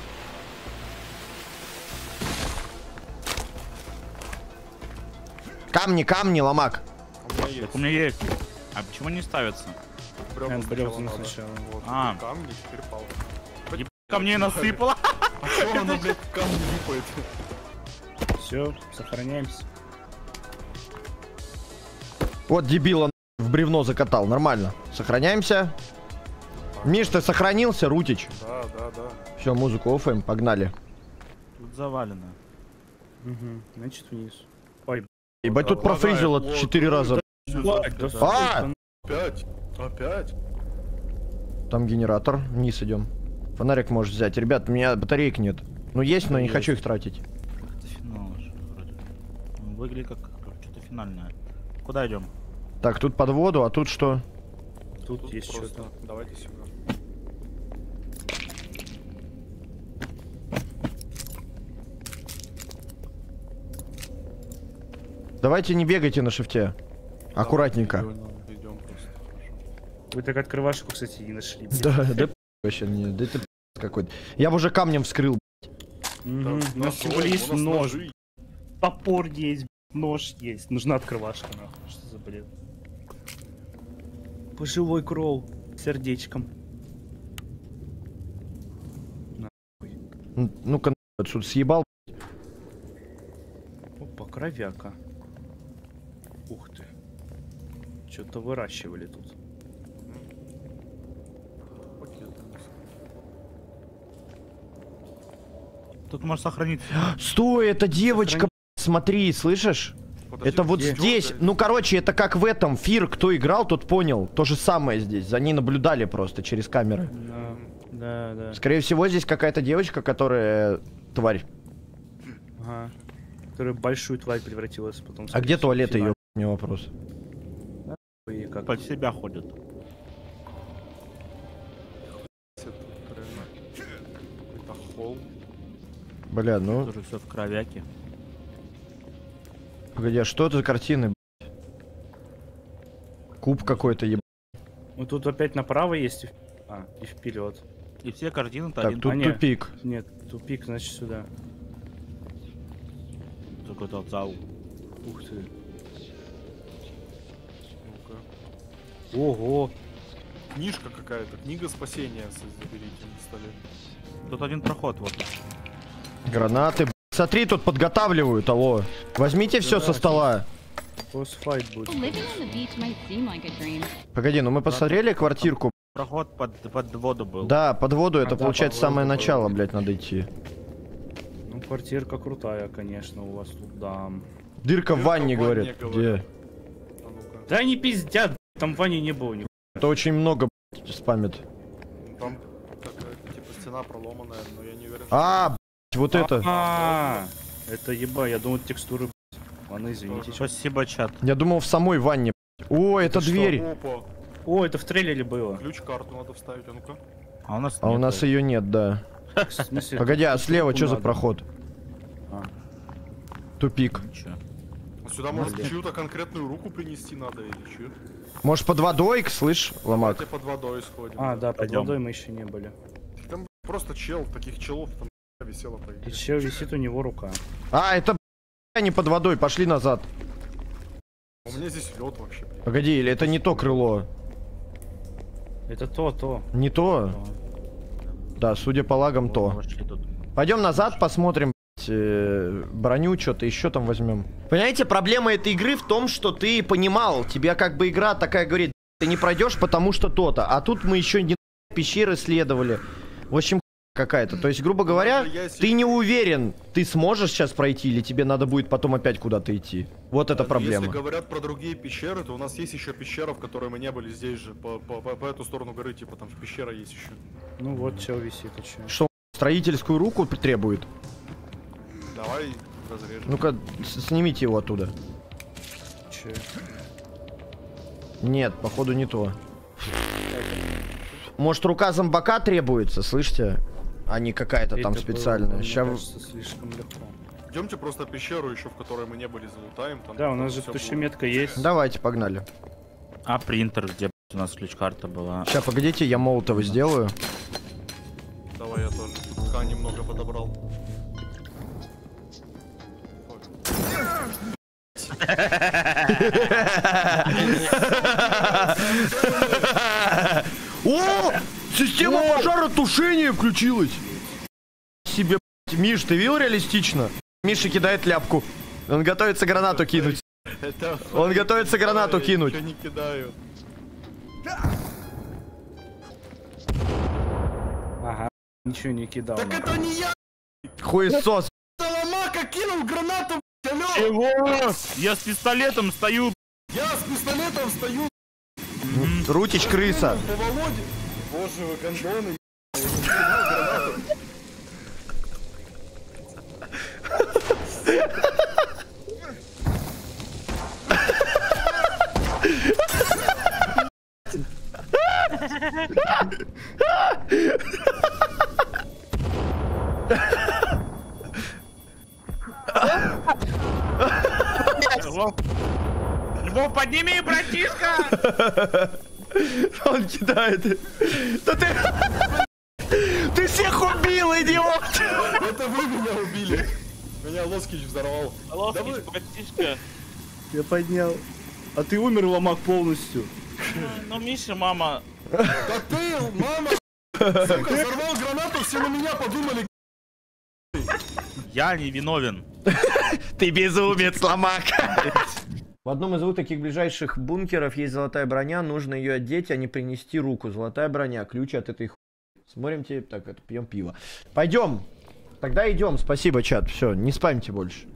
Камни, камни, ломак. У меня есть. Так у меня есть. А почему не ставятся? Бревна Э, сначала надо. сначала. Вот, А. теперь камни, теперь палки. Камней насыпало. А чё она, блядь, камни липает? Все, сохраняемся. Вот дебила в бревно закатал. Нормально. Сохраняемся. Миш, ты сохранился, Рутич? Да, да, да. Все, музыку офаем, погнали. Тут завалено. Угу. Значит, вниз. Ой, Ебать, тут Вот, 4 раза. А! Опять? Опять? Там генератор. Вниз идем. Фонарик можешь взять. Ребят, у меня батареек нет. Ну есть, но не хочу их тратить. Это финал вроде. Ну, Выглядит как что-то финальное. Куда идем? Так, тут под воду, а тут что? Тут, Тут есть что-то. Давайте сюда. Давайте не бегайте на шифте. Аккуратненько. Вы так открывашку, кстати, не нашли. Да, да вообще не, да это какой-то. Я бы уже камнем вскрыл. Да, У нас да, тем более у есть нас нож. Топор есть, нож есть. Нужна открывашка, нахуй. Что за бред? Пожилой кролл. Сердечком. Ну-ка, отсюда съебал. Опа, кровяка. Ух ты. Что-то выращивали тут. Тут можешь сохранить. Стой, это девочка, смотри, слышишь? Подожди, Это вот где? здесь, ну короче, это как в этом, Фир, кто играл, тот понял. То же самое здесь, за ней наблюдали просто через камеры. Да, да, да. Скорее всего, здесь какая-то девочка, которая... Тварь. Ага. Которая большую тварь превратилась потом. А где туалет ее? У меня вопрос. И как? Под себя ходят. Это холл. Бля, ну, Тоже все в кровяке. погоди, а что это за картины, блядь? Куб какой-то, еб... Ну тут опять направо есть и... в- А, и вперед. И все картины-то Так, один тут А, не. тупик. Нет, тупик, значит сюда. какой-то зал. Ух ты. Ого. Книжка какая-то. Книга спасения заберите на столе. Тут один проход вот. Гранаты. Смотри, тут подготавливают, алло. Возьмите все со Да, стола. Будет. Погоди, ну мы посмотрели квартирку. Проход под, под воду был. Да, под воду, это А, да, получается воду самое было. начало, блядь, надо идти. Ну, квартирка крутая, конечно, у вас тут, да. Дырка в Дырка ванне, в ванне, говорят. говорят. Где? А. Да не пиздят, там Вани не было ни. Это очень много, спамит. Там такая, типа стена проломанная, но я не уверен, А, вот это. А, это еба, я думал текстуры. Ладно, извините. Спасибо, чат. Я думал в самой ванне. О, это что? дверь. Опа, О, это в трейлере было. ключ-карту надо вставить, а ну-ка. А у нас А у нас ее нет, да. Погоди, а слева что за проход? А. Тупик. Ничего. А Сюда, может, чью-то конкретную руку принести надо или чью? Может под водой, слышь, ломак? Давайте под водой сходим. А, да, под Пойдем. водой мы еще не были. Там просто чел, таких челов там висело по И идее. чел висит у него рука. А, это не под водой, пошли назад. У меня здесь лед вообще. Погоди, или это не то крыло? Это то, то. Не то? Да, судя по лагам, то. Пойдем назад, посмотрим броню, что-то еще там возьмем. Понимаете, проблема этой игры в том, что ты понимал, тебе как бы игра такая говорит, ты не пройдешь, потому что то-то. А тут мы еще не пещеры исследовали. В общем, какая-то. То есть, грубо говоря, если- ты не уверен, ты сможешь сейчас пройти или тебе надо будет потом опять куда-то идти. Вот это Если проблема. говорят про другие пещеры, то у нас есть еще пещера, в которой мы не были здесь же, по, по, по- по эту сторону горы, типа там пещера есть еще. Ну вот, чел висит, чё? Что, строительскую руку требует? Давай разрежем. Ну-ка, снимите его оттуда. Чё? Нет, походу не то. Может, рука зомбака требуется, слышите? А не какая-то там специальная. кажется, слишком легко. Идемте просто пещеру еще, в которой мы не были, залутаем. Там, Да, у нас же еще метка есть. Давайте, погнали. А принтер, где у нас ключ-карта была? Сейчас, погодите, я молотова сделаю. Давай я тоже. Пока немного подобрал. О! Система пожаротушения включилась! Себе. Миш, ты видел реалистично? Миша кидает ляпку. Он готовится гранату кинуть. Он готовится гранату кинуть. ничего не кидаю. Ага. Ничего не кидал. Так это не я, Хуесос. Соломака кинул гранату! Чего? Я с пистолетом стою. Я с пистолетом стою Рутич крыса. Боже вы, гондоны, Львов, Львов, подними, братишка! Он кидает. Да ты... Ты всех убил, идиот! Это вы меня убили. Меня Лоскич взорвал. Лоскич, Да вы- братишка. Я поднял. А ты умер, ломак, полностью. Ну, Миша, мама. Да ты, мама, сука, взорвал гранату, все на меня подумали. Я не виновен. Ты безумец, ломак. В одном из вот таких ближайших бункеров есть золотая броня, нужно ее одеть, а не принести руку. Золотая броня, ключ от этой ху... Смотрим тебе, так, это, пьем пиво. Пойдем. Тогда идем, спасибо, чат. Все, не спамьте больше.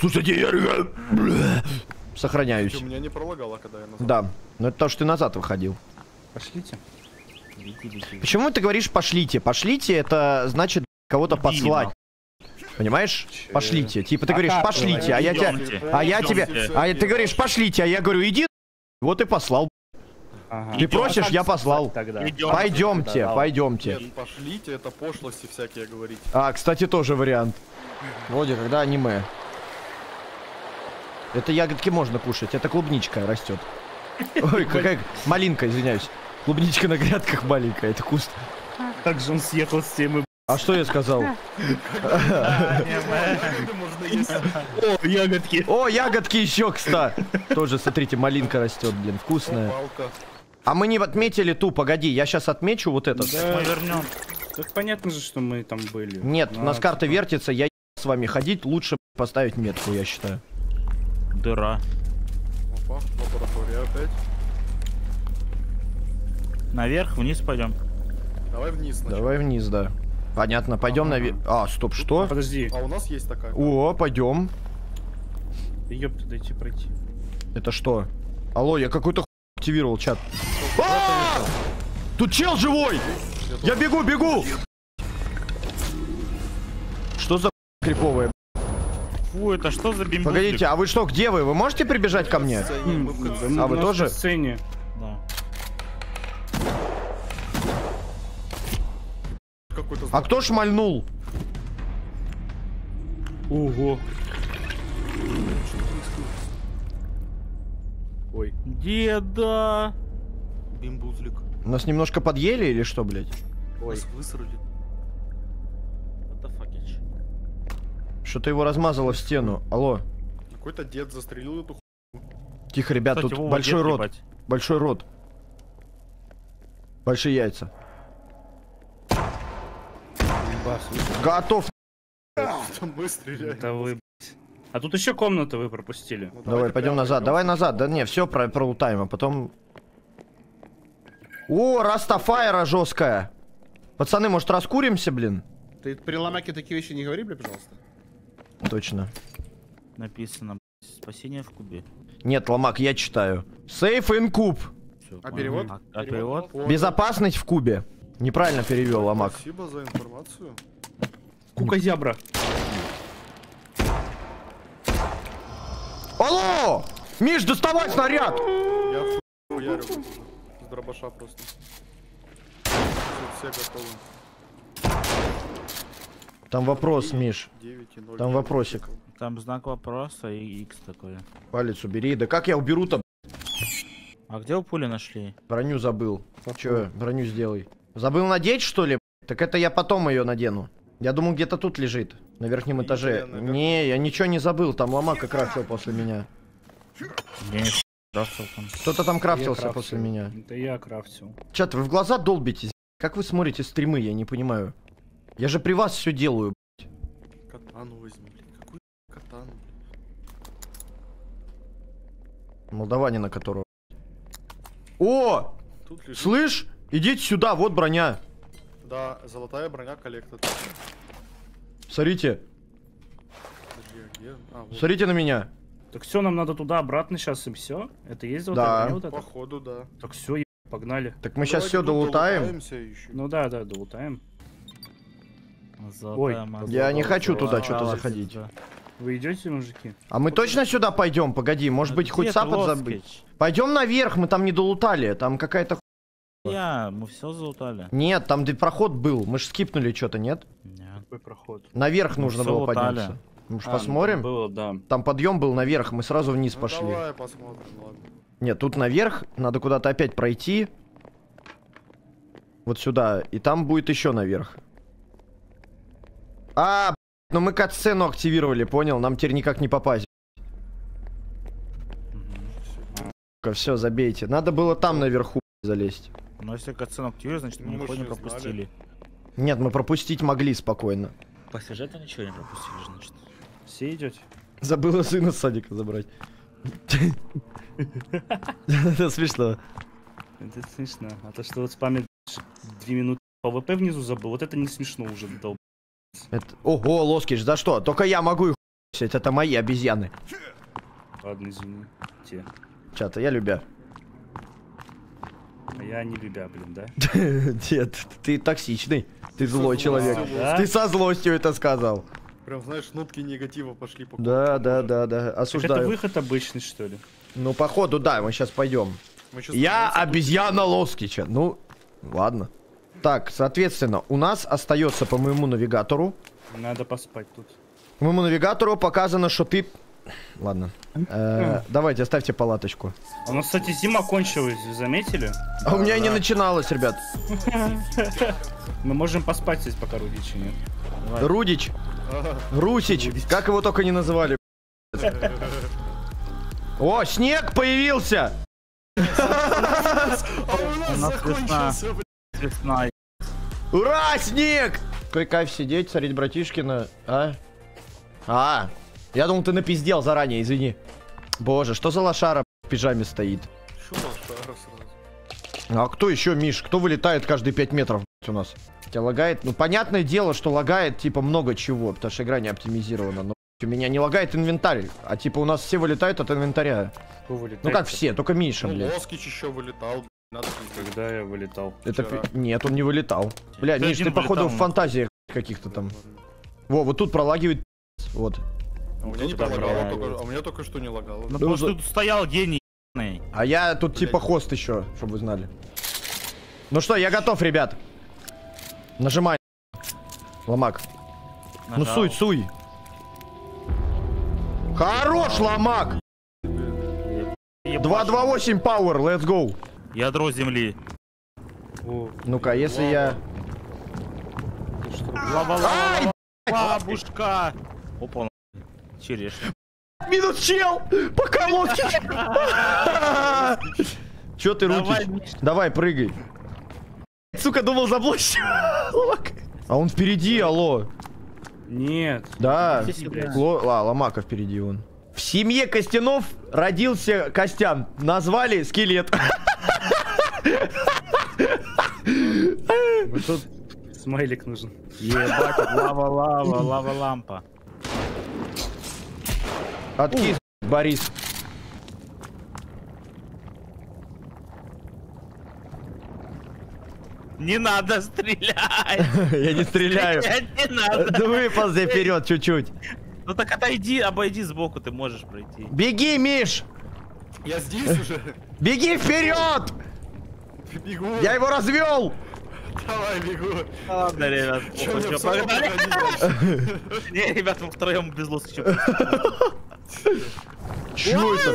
Слушайте, я... Сохраняюсь. У меня не пролагало, когда я назад. Да, но это то, что ты назад выходил. Пошлите. Почему ты говоришь пошлите? Пошлите это значит кого-то послать. Понимаешь? Пошлите. Типа ты говоришь как пошлите, а я тебя... А я тебе... А ты говоришь пошлите, а я говорю иди Вот и послал. Ага. Ты Идём. просишь, я послал. Тогда. Идем. Пойдемте, Да. пойдемте. Нет, пошлите, это пошлости всякие говорить. А, кстати, тоже вариант. Вроде, когда аниме. Это ягодки можно кушать, это клубничка растет. Ой, какая малинка, извиняюсь. Клубничка на грядках маленькая, это куст. Как же он съехал с темы. А что я сказал? О, ягодки. О, ягодки еще, кстати. Тоже, смотрите, малинка растет, блин, вкусная. А мы не отметили ту, погоди, я сейчас отмечу вот этот. Мы вернем. Так понятно же, что мы там были. Нет, у Ну, нас а карта вертится, я с вами ходить, лучше поставить метку, я считаю. Дыра. Опа, лаборатория опять. Наверх, вниз пойдем. Давай вниз сначала. Давай вниз, да. Понятно, пойдем наверх. А, стоп, что? Подожди. А у нас есть такая. О, пойдем. Ёпта, дайте пройти. Это что? Алло, я какой-то активировал чат. А! Тут чел живой! Я бегу, бегу! Что за криповая? Фу, это что за бимбузик? Погодите, а вы что, где вы? Вы можете прибежать ко мне? А вы тоже? в сцене. Да. Какой-то А кто шмальнул? Ого. Ой. Деда. бимбузлик. Нас немножко подъели или что, блядь? Ой. Нас высрали. Что-то его размазало в стену. Алло. Какой-то дед застрелил эту ху... Тихо, ребят, Кстати, тут большой рот. ебать. Большой рот. Большие яйца. Готов. Там мы стреляем. Это вы. А тут еще комнату вы пропустили. Ну, Давай, пойдем прямо назад. идем. Давай назад. Да не, все про пролутаем, а потом. О, Растафайра жесткая. Пацаны, может, раскуримся, блин? Ты при ломаке такие вещи не говори, бля, пожалуйста. Точно. Написано, блядь, спасение в кубе. Нет, ломак, я читаю. Сейф in куб. Всё, А понял. перевод? А, а перевод? Безопасность в кубе. Неправильно перевел ломак. Спасибо за информацию. Кука-зябра. Алло! Миш, доставай снаряд! Я в хуярю с дробаша просто. Все, все готовы. Там вопрос, Миш. 9 и 0. Там вопросик. Там знак вопроса и X такой. Палец убери. Да как я уберу-то? А где вы пули нашли? Броню забыл. Че, броню сделай. Забыл надеть, что ли? Так это я потом ее надену. Я думал, где-то тут лежит, на верхнем И этаже. я. Не, я ничего не забыл, там лома как крафтил после меня. Я не крафтил там. Кто-то там крафтился крафтил. после меня. Это я крафтил. Чат, вы в глаза долбитесь? Как вы смотрите стримы, я не понимаю. Я же при вас все делаю. Катану возьми, блин. Какую катану? Молдаванина которого. О! Тут лежит. Слышь? Идите сюда, вот броня. Да, золотая броня коллектор. Смотрите, а где? А, вот. смотрите на меня. Так все, нам надо туда обратно сейчас и все. Это есть вот Да. вот это? Походу, да. Так все, погнали. Так мы сейчас Давайте все долутаем. Ну да, да, долутаем. Золотая Ой, маска. Я не хочу туда А, что-то заходить. Вы идете, мужики? А мы точно сюда пойдем? Погоди, может быть, хоть сапот забыть. Пойдем наверх, мы там не долутали. Там какая-то... Я, мы все залутали. Нет, там где проход был. Мы же скипнули что-то, нет? Нет. Какой проход? Наверх Мы нужно было лутали. подняться. Мы ж А, посмотрим. ну, Было, да. Там подъем был наверх, мы сразу вниз Ну, пошли. давай посмотрим, ладно. Нет, тут наверх, надо куда-то опять пройти. Вот сюда, и там будет еще наверх. А, б***ь, ну мы катсцену активировали, понял? Нам теперь никак не попасть. Все, забейте. Надо было там наверху залезть. Но если катсцену активируешь, значит Ну, мы мы ж не не знали. пропустили. Нет, мы пропустить могли спокойно. По сюжету ничего не пропустили, значит. Все идете? Забыла сына с садика забрать. Это смешно. Это смешно. А то, что вот спамит две минуты ПВП внизу забыл, вот это не смешно уже, долб. Это... Ого, Лоскиш, за что? Только я могу их это мои обезьяны. Ладно, извини. Те. Чата, я любя. А я не любя, блин, да? Нет, ты токсичный. Ты злой человек. Ты со злостью это сказал. Прям, знаешь, нотки негатива пошли по Да, да, да, да. Так это Осуждаю. выход обычный, что ли? Ну, походу, да, мы сейчас пойдем. Я обезьяна Лоскича. Ну, ладно. Так, соответственно, у нас остается по моему навигатору. Надо поспать тут. По моему навигатору показано, что ты... Ладно. Э, Давайте, оставьте палаточку. А У нас, кстати, зима кончилась, заметили? А у меня и не начиналось, ребят. Мы можем поспать здесь, пока Рудича нет. Рудич. Русич, как его только не называли. О, снег появился! А у нас. Весна. Ура, снег! Какой кайф сидеть, смотреть братишкина, а? А, я думал, ты напиздел заранее, извини. Боже, что за лошара в пижаме стоит? Чё лошара сразу? А кто еще, Миш? Кто вылетает каждые 5 метров у нас? Тебя лагает? Ну, понятное дело, что лагает, типа, много чего, потому что игра не оптимизирована. Но у меня не лагает инвентарь, а типа у нас все вылетают от инвентаря. Кто вылетает? Ну как все, только Миша, Ну, блядь. Лоскич еще вылетал. Надо. Когда я вылетал? Это вчера. Нет, он не вылетал. Бля, Ты Миш, ты походу в фантазиях каких-то там. Во, вот тут пролагивает Вот. А у меня не пролагивает. только- а у меня только что не лагало. Ну, потому за- что тут стоял гений. А я тут типа хост еще, чтобы вы знали. Ну что, я готов, ребят. Нажимай. Ломак. Ну Нажал. суй, суй. Хорош, ломак. Ебать. 228 power, let's go. Ядро земли. Ну-ка, если я... Лава, лава, лава. Бабушка. Опа, на- череш. Минус чел! Пока лодки! Чё ты рутишь? Давай, прыгай. Сука, думал заблочь. А он впереди, алло. Нет. Да. Ло... А, Ломака впереди он. В семье Костянов родился Костян. Назвали скелет. Вот тут смайлик нужен. Ебать, лава, лава, лава, лампа. Откис, Борис. Не надо стрелять. Я не стреляю. Стрелять не надо. Да Выползи вперед чуть-чуть. Ну так отойди, обойди сбоку, ты можешь пройти. Беги, Миш! Я здесь уже. Беги вперед! Бегу. Я его развел! Давай, бегу. Ладно, ребят? Не, ребят, мы втроем без лоски. Чё это?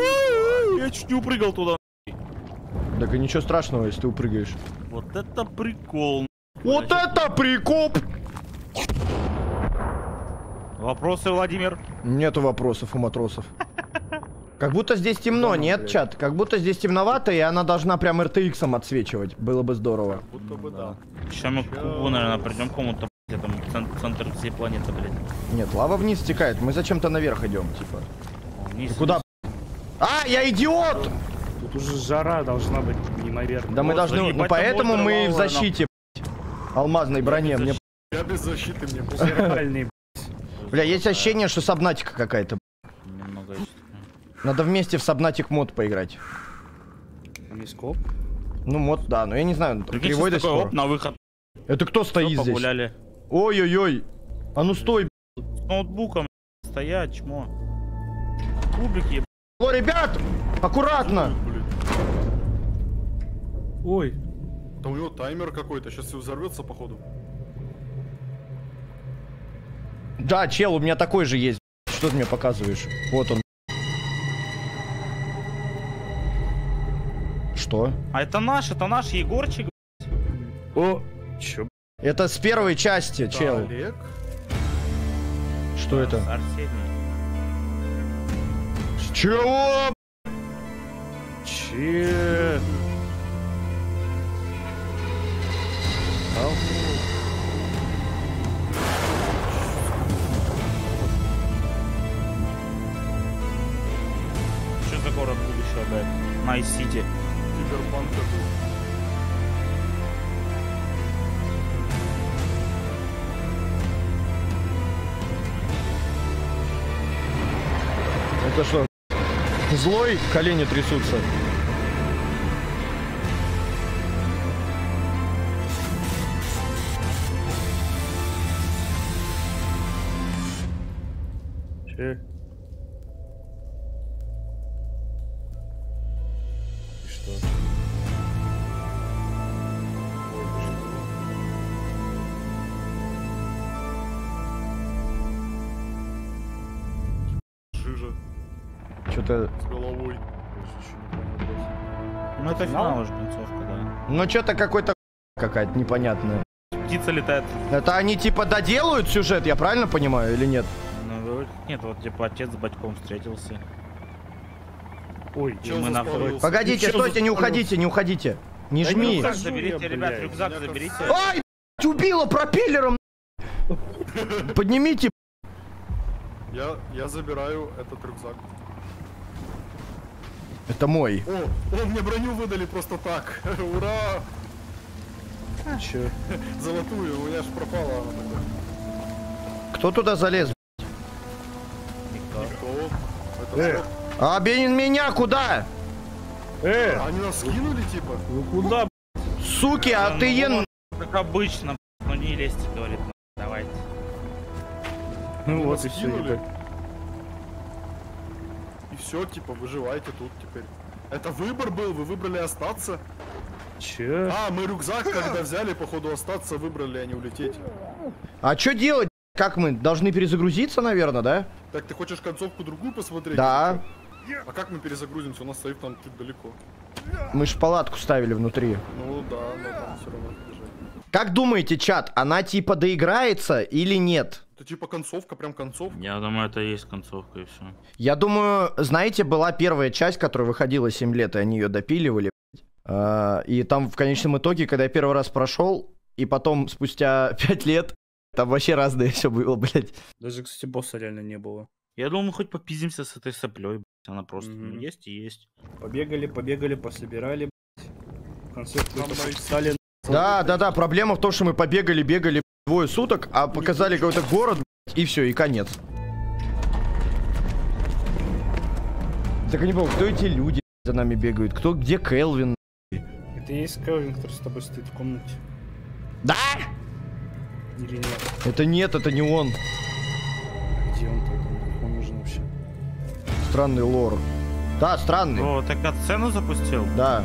Я чуть не упрыгал туда. Так и ничего страшного, если ты упрыгаешь. Вот это прикол. Вот это прикоп! Вопросы, Владимир? Нету вопросов у матросов. Как будто здесь темно, нет, чат? Как будто здесь темновато, и она должна прям RTX отсвечивать. Было бы здорово. Будто бы да. Сейчас мы к кубу, наверное, придем к кому-то, блядь, там цен- центр всей планеты, блядь. Нет, лава вниз стекает. Мы зачем-то наверх идем, типа. Вниз, Ты куда? А, я идиот! Тут уже жара должна быть неимоверная. Да мы должны... Ну поэтому мы и в защите. Алмазной броне. Мне, Я без защиты, мне бля, есть ощущение, что сабнатика какая-то. Немного есть. Надо вместе в сабнатик мод поиграть. мископ. Ну, мод, да, но я не знаю, Прикинь, перевой до сих пор. на выход. Это кто стоит здесь? погуляли. Ой-ой-ой. А ну стой, С ноутбуком стоять, чмо. Кубик еб... О, ребят! Аккуратно! Ой, Там у него таймер какой-то, сейчас все взорвется, походу. Да, чел, у меня такой же есть. Что ты мне показываешь? Вот он. Что? А это наш, это наш Егорчик. о, чё? Это с первой части, чел. Олег? Что это? Арсений. С чего? Че? Что за город будущего, блядь? Night City. Киберпанк какой. Это что? Злой? Колени трясутся. Че? Жижа Что-то... с головой. Ну это Финал? финал уже, концовка, да. Ну что-то какой-то какая-то непонятная. Птица летает. Это они типа доделают сюжет, я правильно понимаю, или нет? Ну, нет, вот типа отец с батьком встретился. Ой, Чел мы на заспавнился. Погодите, стойте, не уходите, не уходите. Не Да не жми. ухожу. Рюкзак заберите, я, ребят, блядь. рюкзак заберите. Ай, убила пропеллером. Поднимите. Я, я забираю этот рюкзак. Это мой. О, о, мне броню выдали просто так. Ура! Че? Золотую, у меня ж пропала она тогда. Кто туда залез? Никто. Э. А, блин, меня куда? Э, Они нас скинули, типа? ну куда, Суки, а Ну, ты ен... вот, Как обычно, ну не лезьте, говорит. ну, Давайте. Ну вот и все. И все, типа, выживайте тут теперь. Это выбор был, вы выбрали остаться. Че? А, мы рюкзак, когда взяли, походу, остаться, выбрали, а не улететь. А что делать? Как мы? Должны перезагрузиться, наверное, да? Так, ты хочешь концовку другую посмотреть? Да. А как мы перезагрузимся? У нас сейф там чуть далеко. Мы ж палатку ставили внутри. Ну да, но там все равно бежать. Как думаете, чат, она типа доиграется или нет? Это типа концовка, прям концовка. Я думаю, это и есть концовка и все. Я думаю, знаете, была первая часть, которая выходила 7 лет, и они ее допиливали. блядь. А, И там в конечном итоге, когда я первый раз прошел, и потом спустя 5 лет, там вообще разное все было, блядь. Даже, кстати, босса реально не было. Я думаю, мы хоть попиздимся с этой соплей, Она просто Мгм. ну, есть и есть. Побегали, побегали, пособирали, блядь. В конце стали Да, да, да, проблема в том, что мы побегали, бегали двое суток, а показали какой-то город, и все, и конец. Так я не помню, кто эти люди за нами бегают, кто, где Келвин? Это и есть Келвин, который с тобой стоит в комнате. Да! Или нет? Это нет, это не он. Где он тогда? Он нужен вообще. Странный лор. Да, странный. О, так сцену запустил? Да.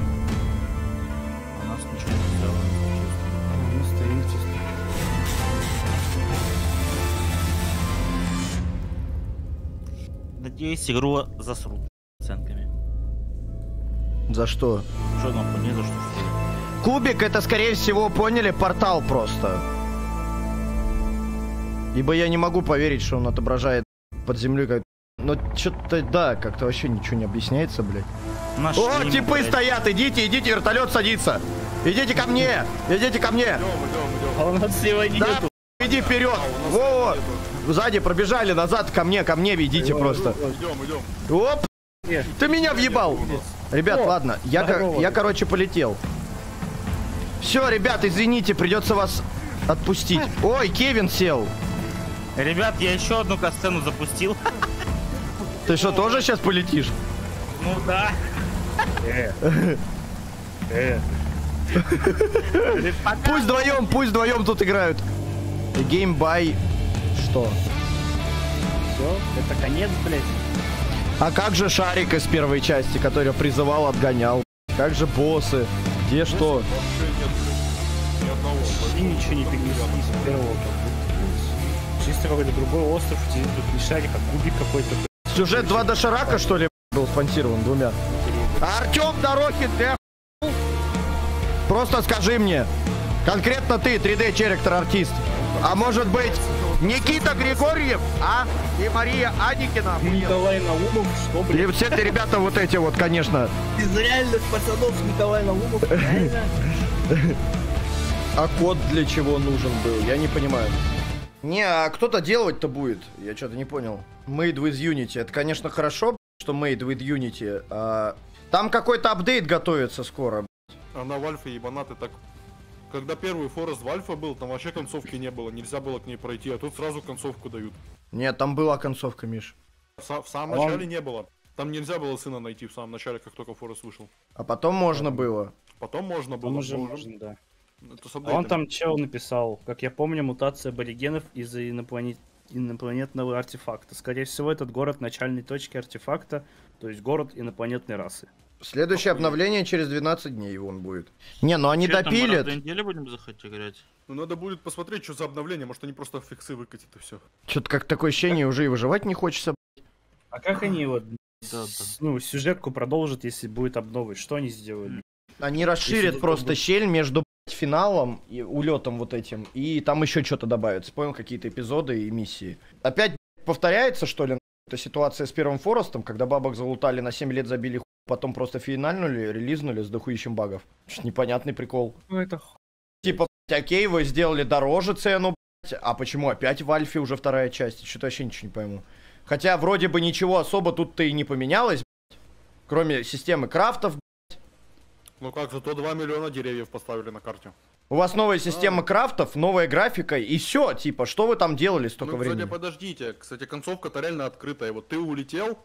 Надеюсь, игру засрут оценками. За что? Что нахуй, не за что? Кубик это, скорее всего, поняли, портал просто. Ибо я не могу поверить, что он отображает под землей как... Но что-то, да, как-то вообще ничего не объясняется, блядь. Нашли О, типы блядь. стоят, идите, идите, вертолет садится. Идите ко мне, идите ко мне. Идем, идем, идем. А у нас слева Да, нету. иди вперед. Во, сзади пробежали, назад ко мне, ко мне идите просто. Идем, идем. Оп, Нет. ты меня въебал. Ребят, О, ладно, я, ко- я, короче, полетел. Все, ребят, извините, придется вас отпустить. Ой, Кевин сел. Ребят, я еще одну касцену запустил. Ты что, тоже сейчас полетишь? Ну да. Пусть вдвоем, пусть вдвоем тут играют. Геймбай. Что? Все, это конец, блядь. А как же шарик из первой части, который призывал, отгонял? Как же боссы? Где что? Вообще нет, ни одного. И ничего не перенесли с первого. Чисто какой-то другой остров, где тут не шарик, а кубик какой-то. Сюжет 2 до Шарака, что ли, был спонсирован двумя? Артем Дорохин, ты? Просто скажи мне. Конкретно ты, 3D черектор артист. А может быть, Никита Григорьев, а? И Мария Аникина. Николай Наумов, что, блядь? И все эти ребята вот эти вот, конечно. Из реальных пацанов Николай Наумов, реально? А код для чего нужен был? Я не понимаю. Не, а кто-то делать-то будет. Я что-то не понял. Made with Unity. Это, конечно, хорошо, что Made with Unity. а Там какой-то апдейт готовится скоро. А на Вальфе ебанаты так... Когда первый Форест в Альфа был, там вообще концовки не было, нельзя было к ней пройти, а тут сразу концовку дают. Нет, там была концовка, Миш. В, в самом Он- начале не было. Там нельзя было сына найти в самом начале, как только Форест вышел. А потом можно было. Потом можно было. Он уже но уже- можно, да. А он там чел написал, как я помню, мутация аборигенов из-за инопланет- инопланетного артефакта. Скорее всего, этот город начальной точки артефакта, то есть город инопланетной расы. Следующее обновление через 12 дней он будет. Не, ну они Чё там, допилят. неделю будем заходить играть? Ну надо будет посмотреть, что за обновление, может они просто фиксы выкатят и все. Что-то как такое ощущение, уже и выживать не хочется. А как они вот Да, ну, сюжетку продолжат, если будет обновы? Что они сделали? Они расширят просто будет- щель между финалом и улетом вот этим, и там еще что-то добавится. Понял, какие-то эпизоды и миссии. Опять блядь, повторяется, что ли, эта ситуация с первым Форестом, когда бабок залутали на 7 лет, забили хуй, потом просто финальнули, релизнули с дохуищем багов. Что-то непонятный прикол. Ну, это х- Типа, блядь, окей, вы сделали дороже цену, блядь, а почему опять в Альфе уже вторая часть? Что-то вообще ничего не пойму. Хотя вроде бы ничего особо тут-то и не поменялось, блядь, кроме системы крафтов, Ну как, зато 2 миллиона деревьев поставили на карте. У вас новая система крафтов, новая графика, и все, типа, что вы там делали столько ну, времени? кстати, подождите. Кстати, концовка-то реально открытая. Вот ты улетел,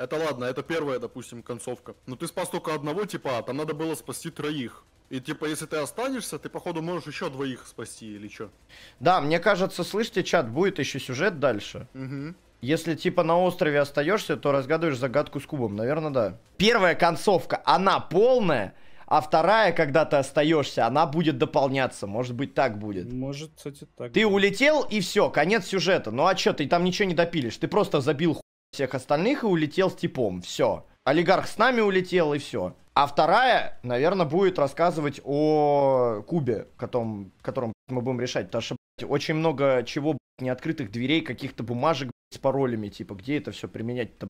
это ладно, это первая, допустим, концовка. Но ты спас только одного типа, а там надо было спасти троих. И типа, если ты останешься, ты походу можешь еще двоих спасти или что. Да, мне кажется, слышите, чат, будет еще сюжет дальше. Угу. Если типа на острове остаешься, то разгадываешь загадку с кубом, наверное, да. Первая концовка, она полная, а вторая, когда ты остаешься, она будет дополняться. Может быть, так будет. Может, кстати, так. Ты улетел и все, конец сюжета. Ну а что, ты там ничего не допилишь. Ты просто забил хуй всех остальных и улетел с типом. Все. Олигарх с нами улетел и все. А вторая, наверное, будет рассказывать о кубе, котором, котором мы будем решать. Потому что блядь, очень много чего блядь, неоткрытых дверей, каких-то бумажек блядь, с паролями. Типа, где это все применять-то?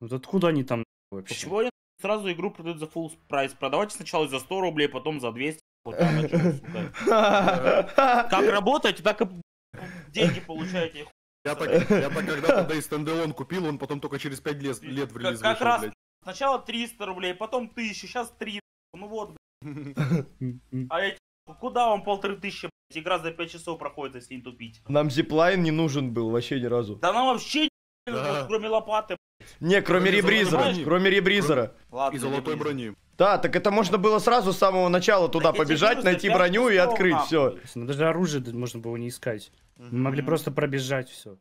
Вот откуда они там вообще? Почему они сразу игру продают за full прайс? Продавайте сначала за 100 рублей, потом за 200. Вот там, а чё вы, сука? Как работаете, так и деньги получаете. Я так, я так когда-то да и стендалон купил, он потом только через 5 лет, лет в релиз как вышел, раз блядь. сначала 300 рублей, потом 1000, сейчас 3. Ну вот, блядь. а эти, куда вам полторы тысячи, блядь, игра за 5 часов проходит, если не тупить. Нам зиплайн не нужен был вообще ни разу. Да нам вообще не Да. нужно, кроме лопаты. Не, кроме ребризера. Кроме ребризера. Ладно, И золотой брони. Да, так это можно было сразу с самого начала туда Так побежать, найти броню и открыть все. Ну, даже оружие можно было не искать. Мы могли просто пробежать все.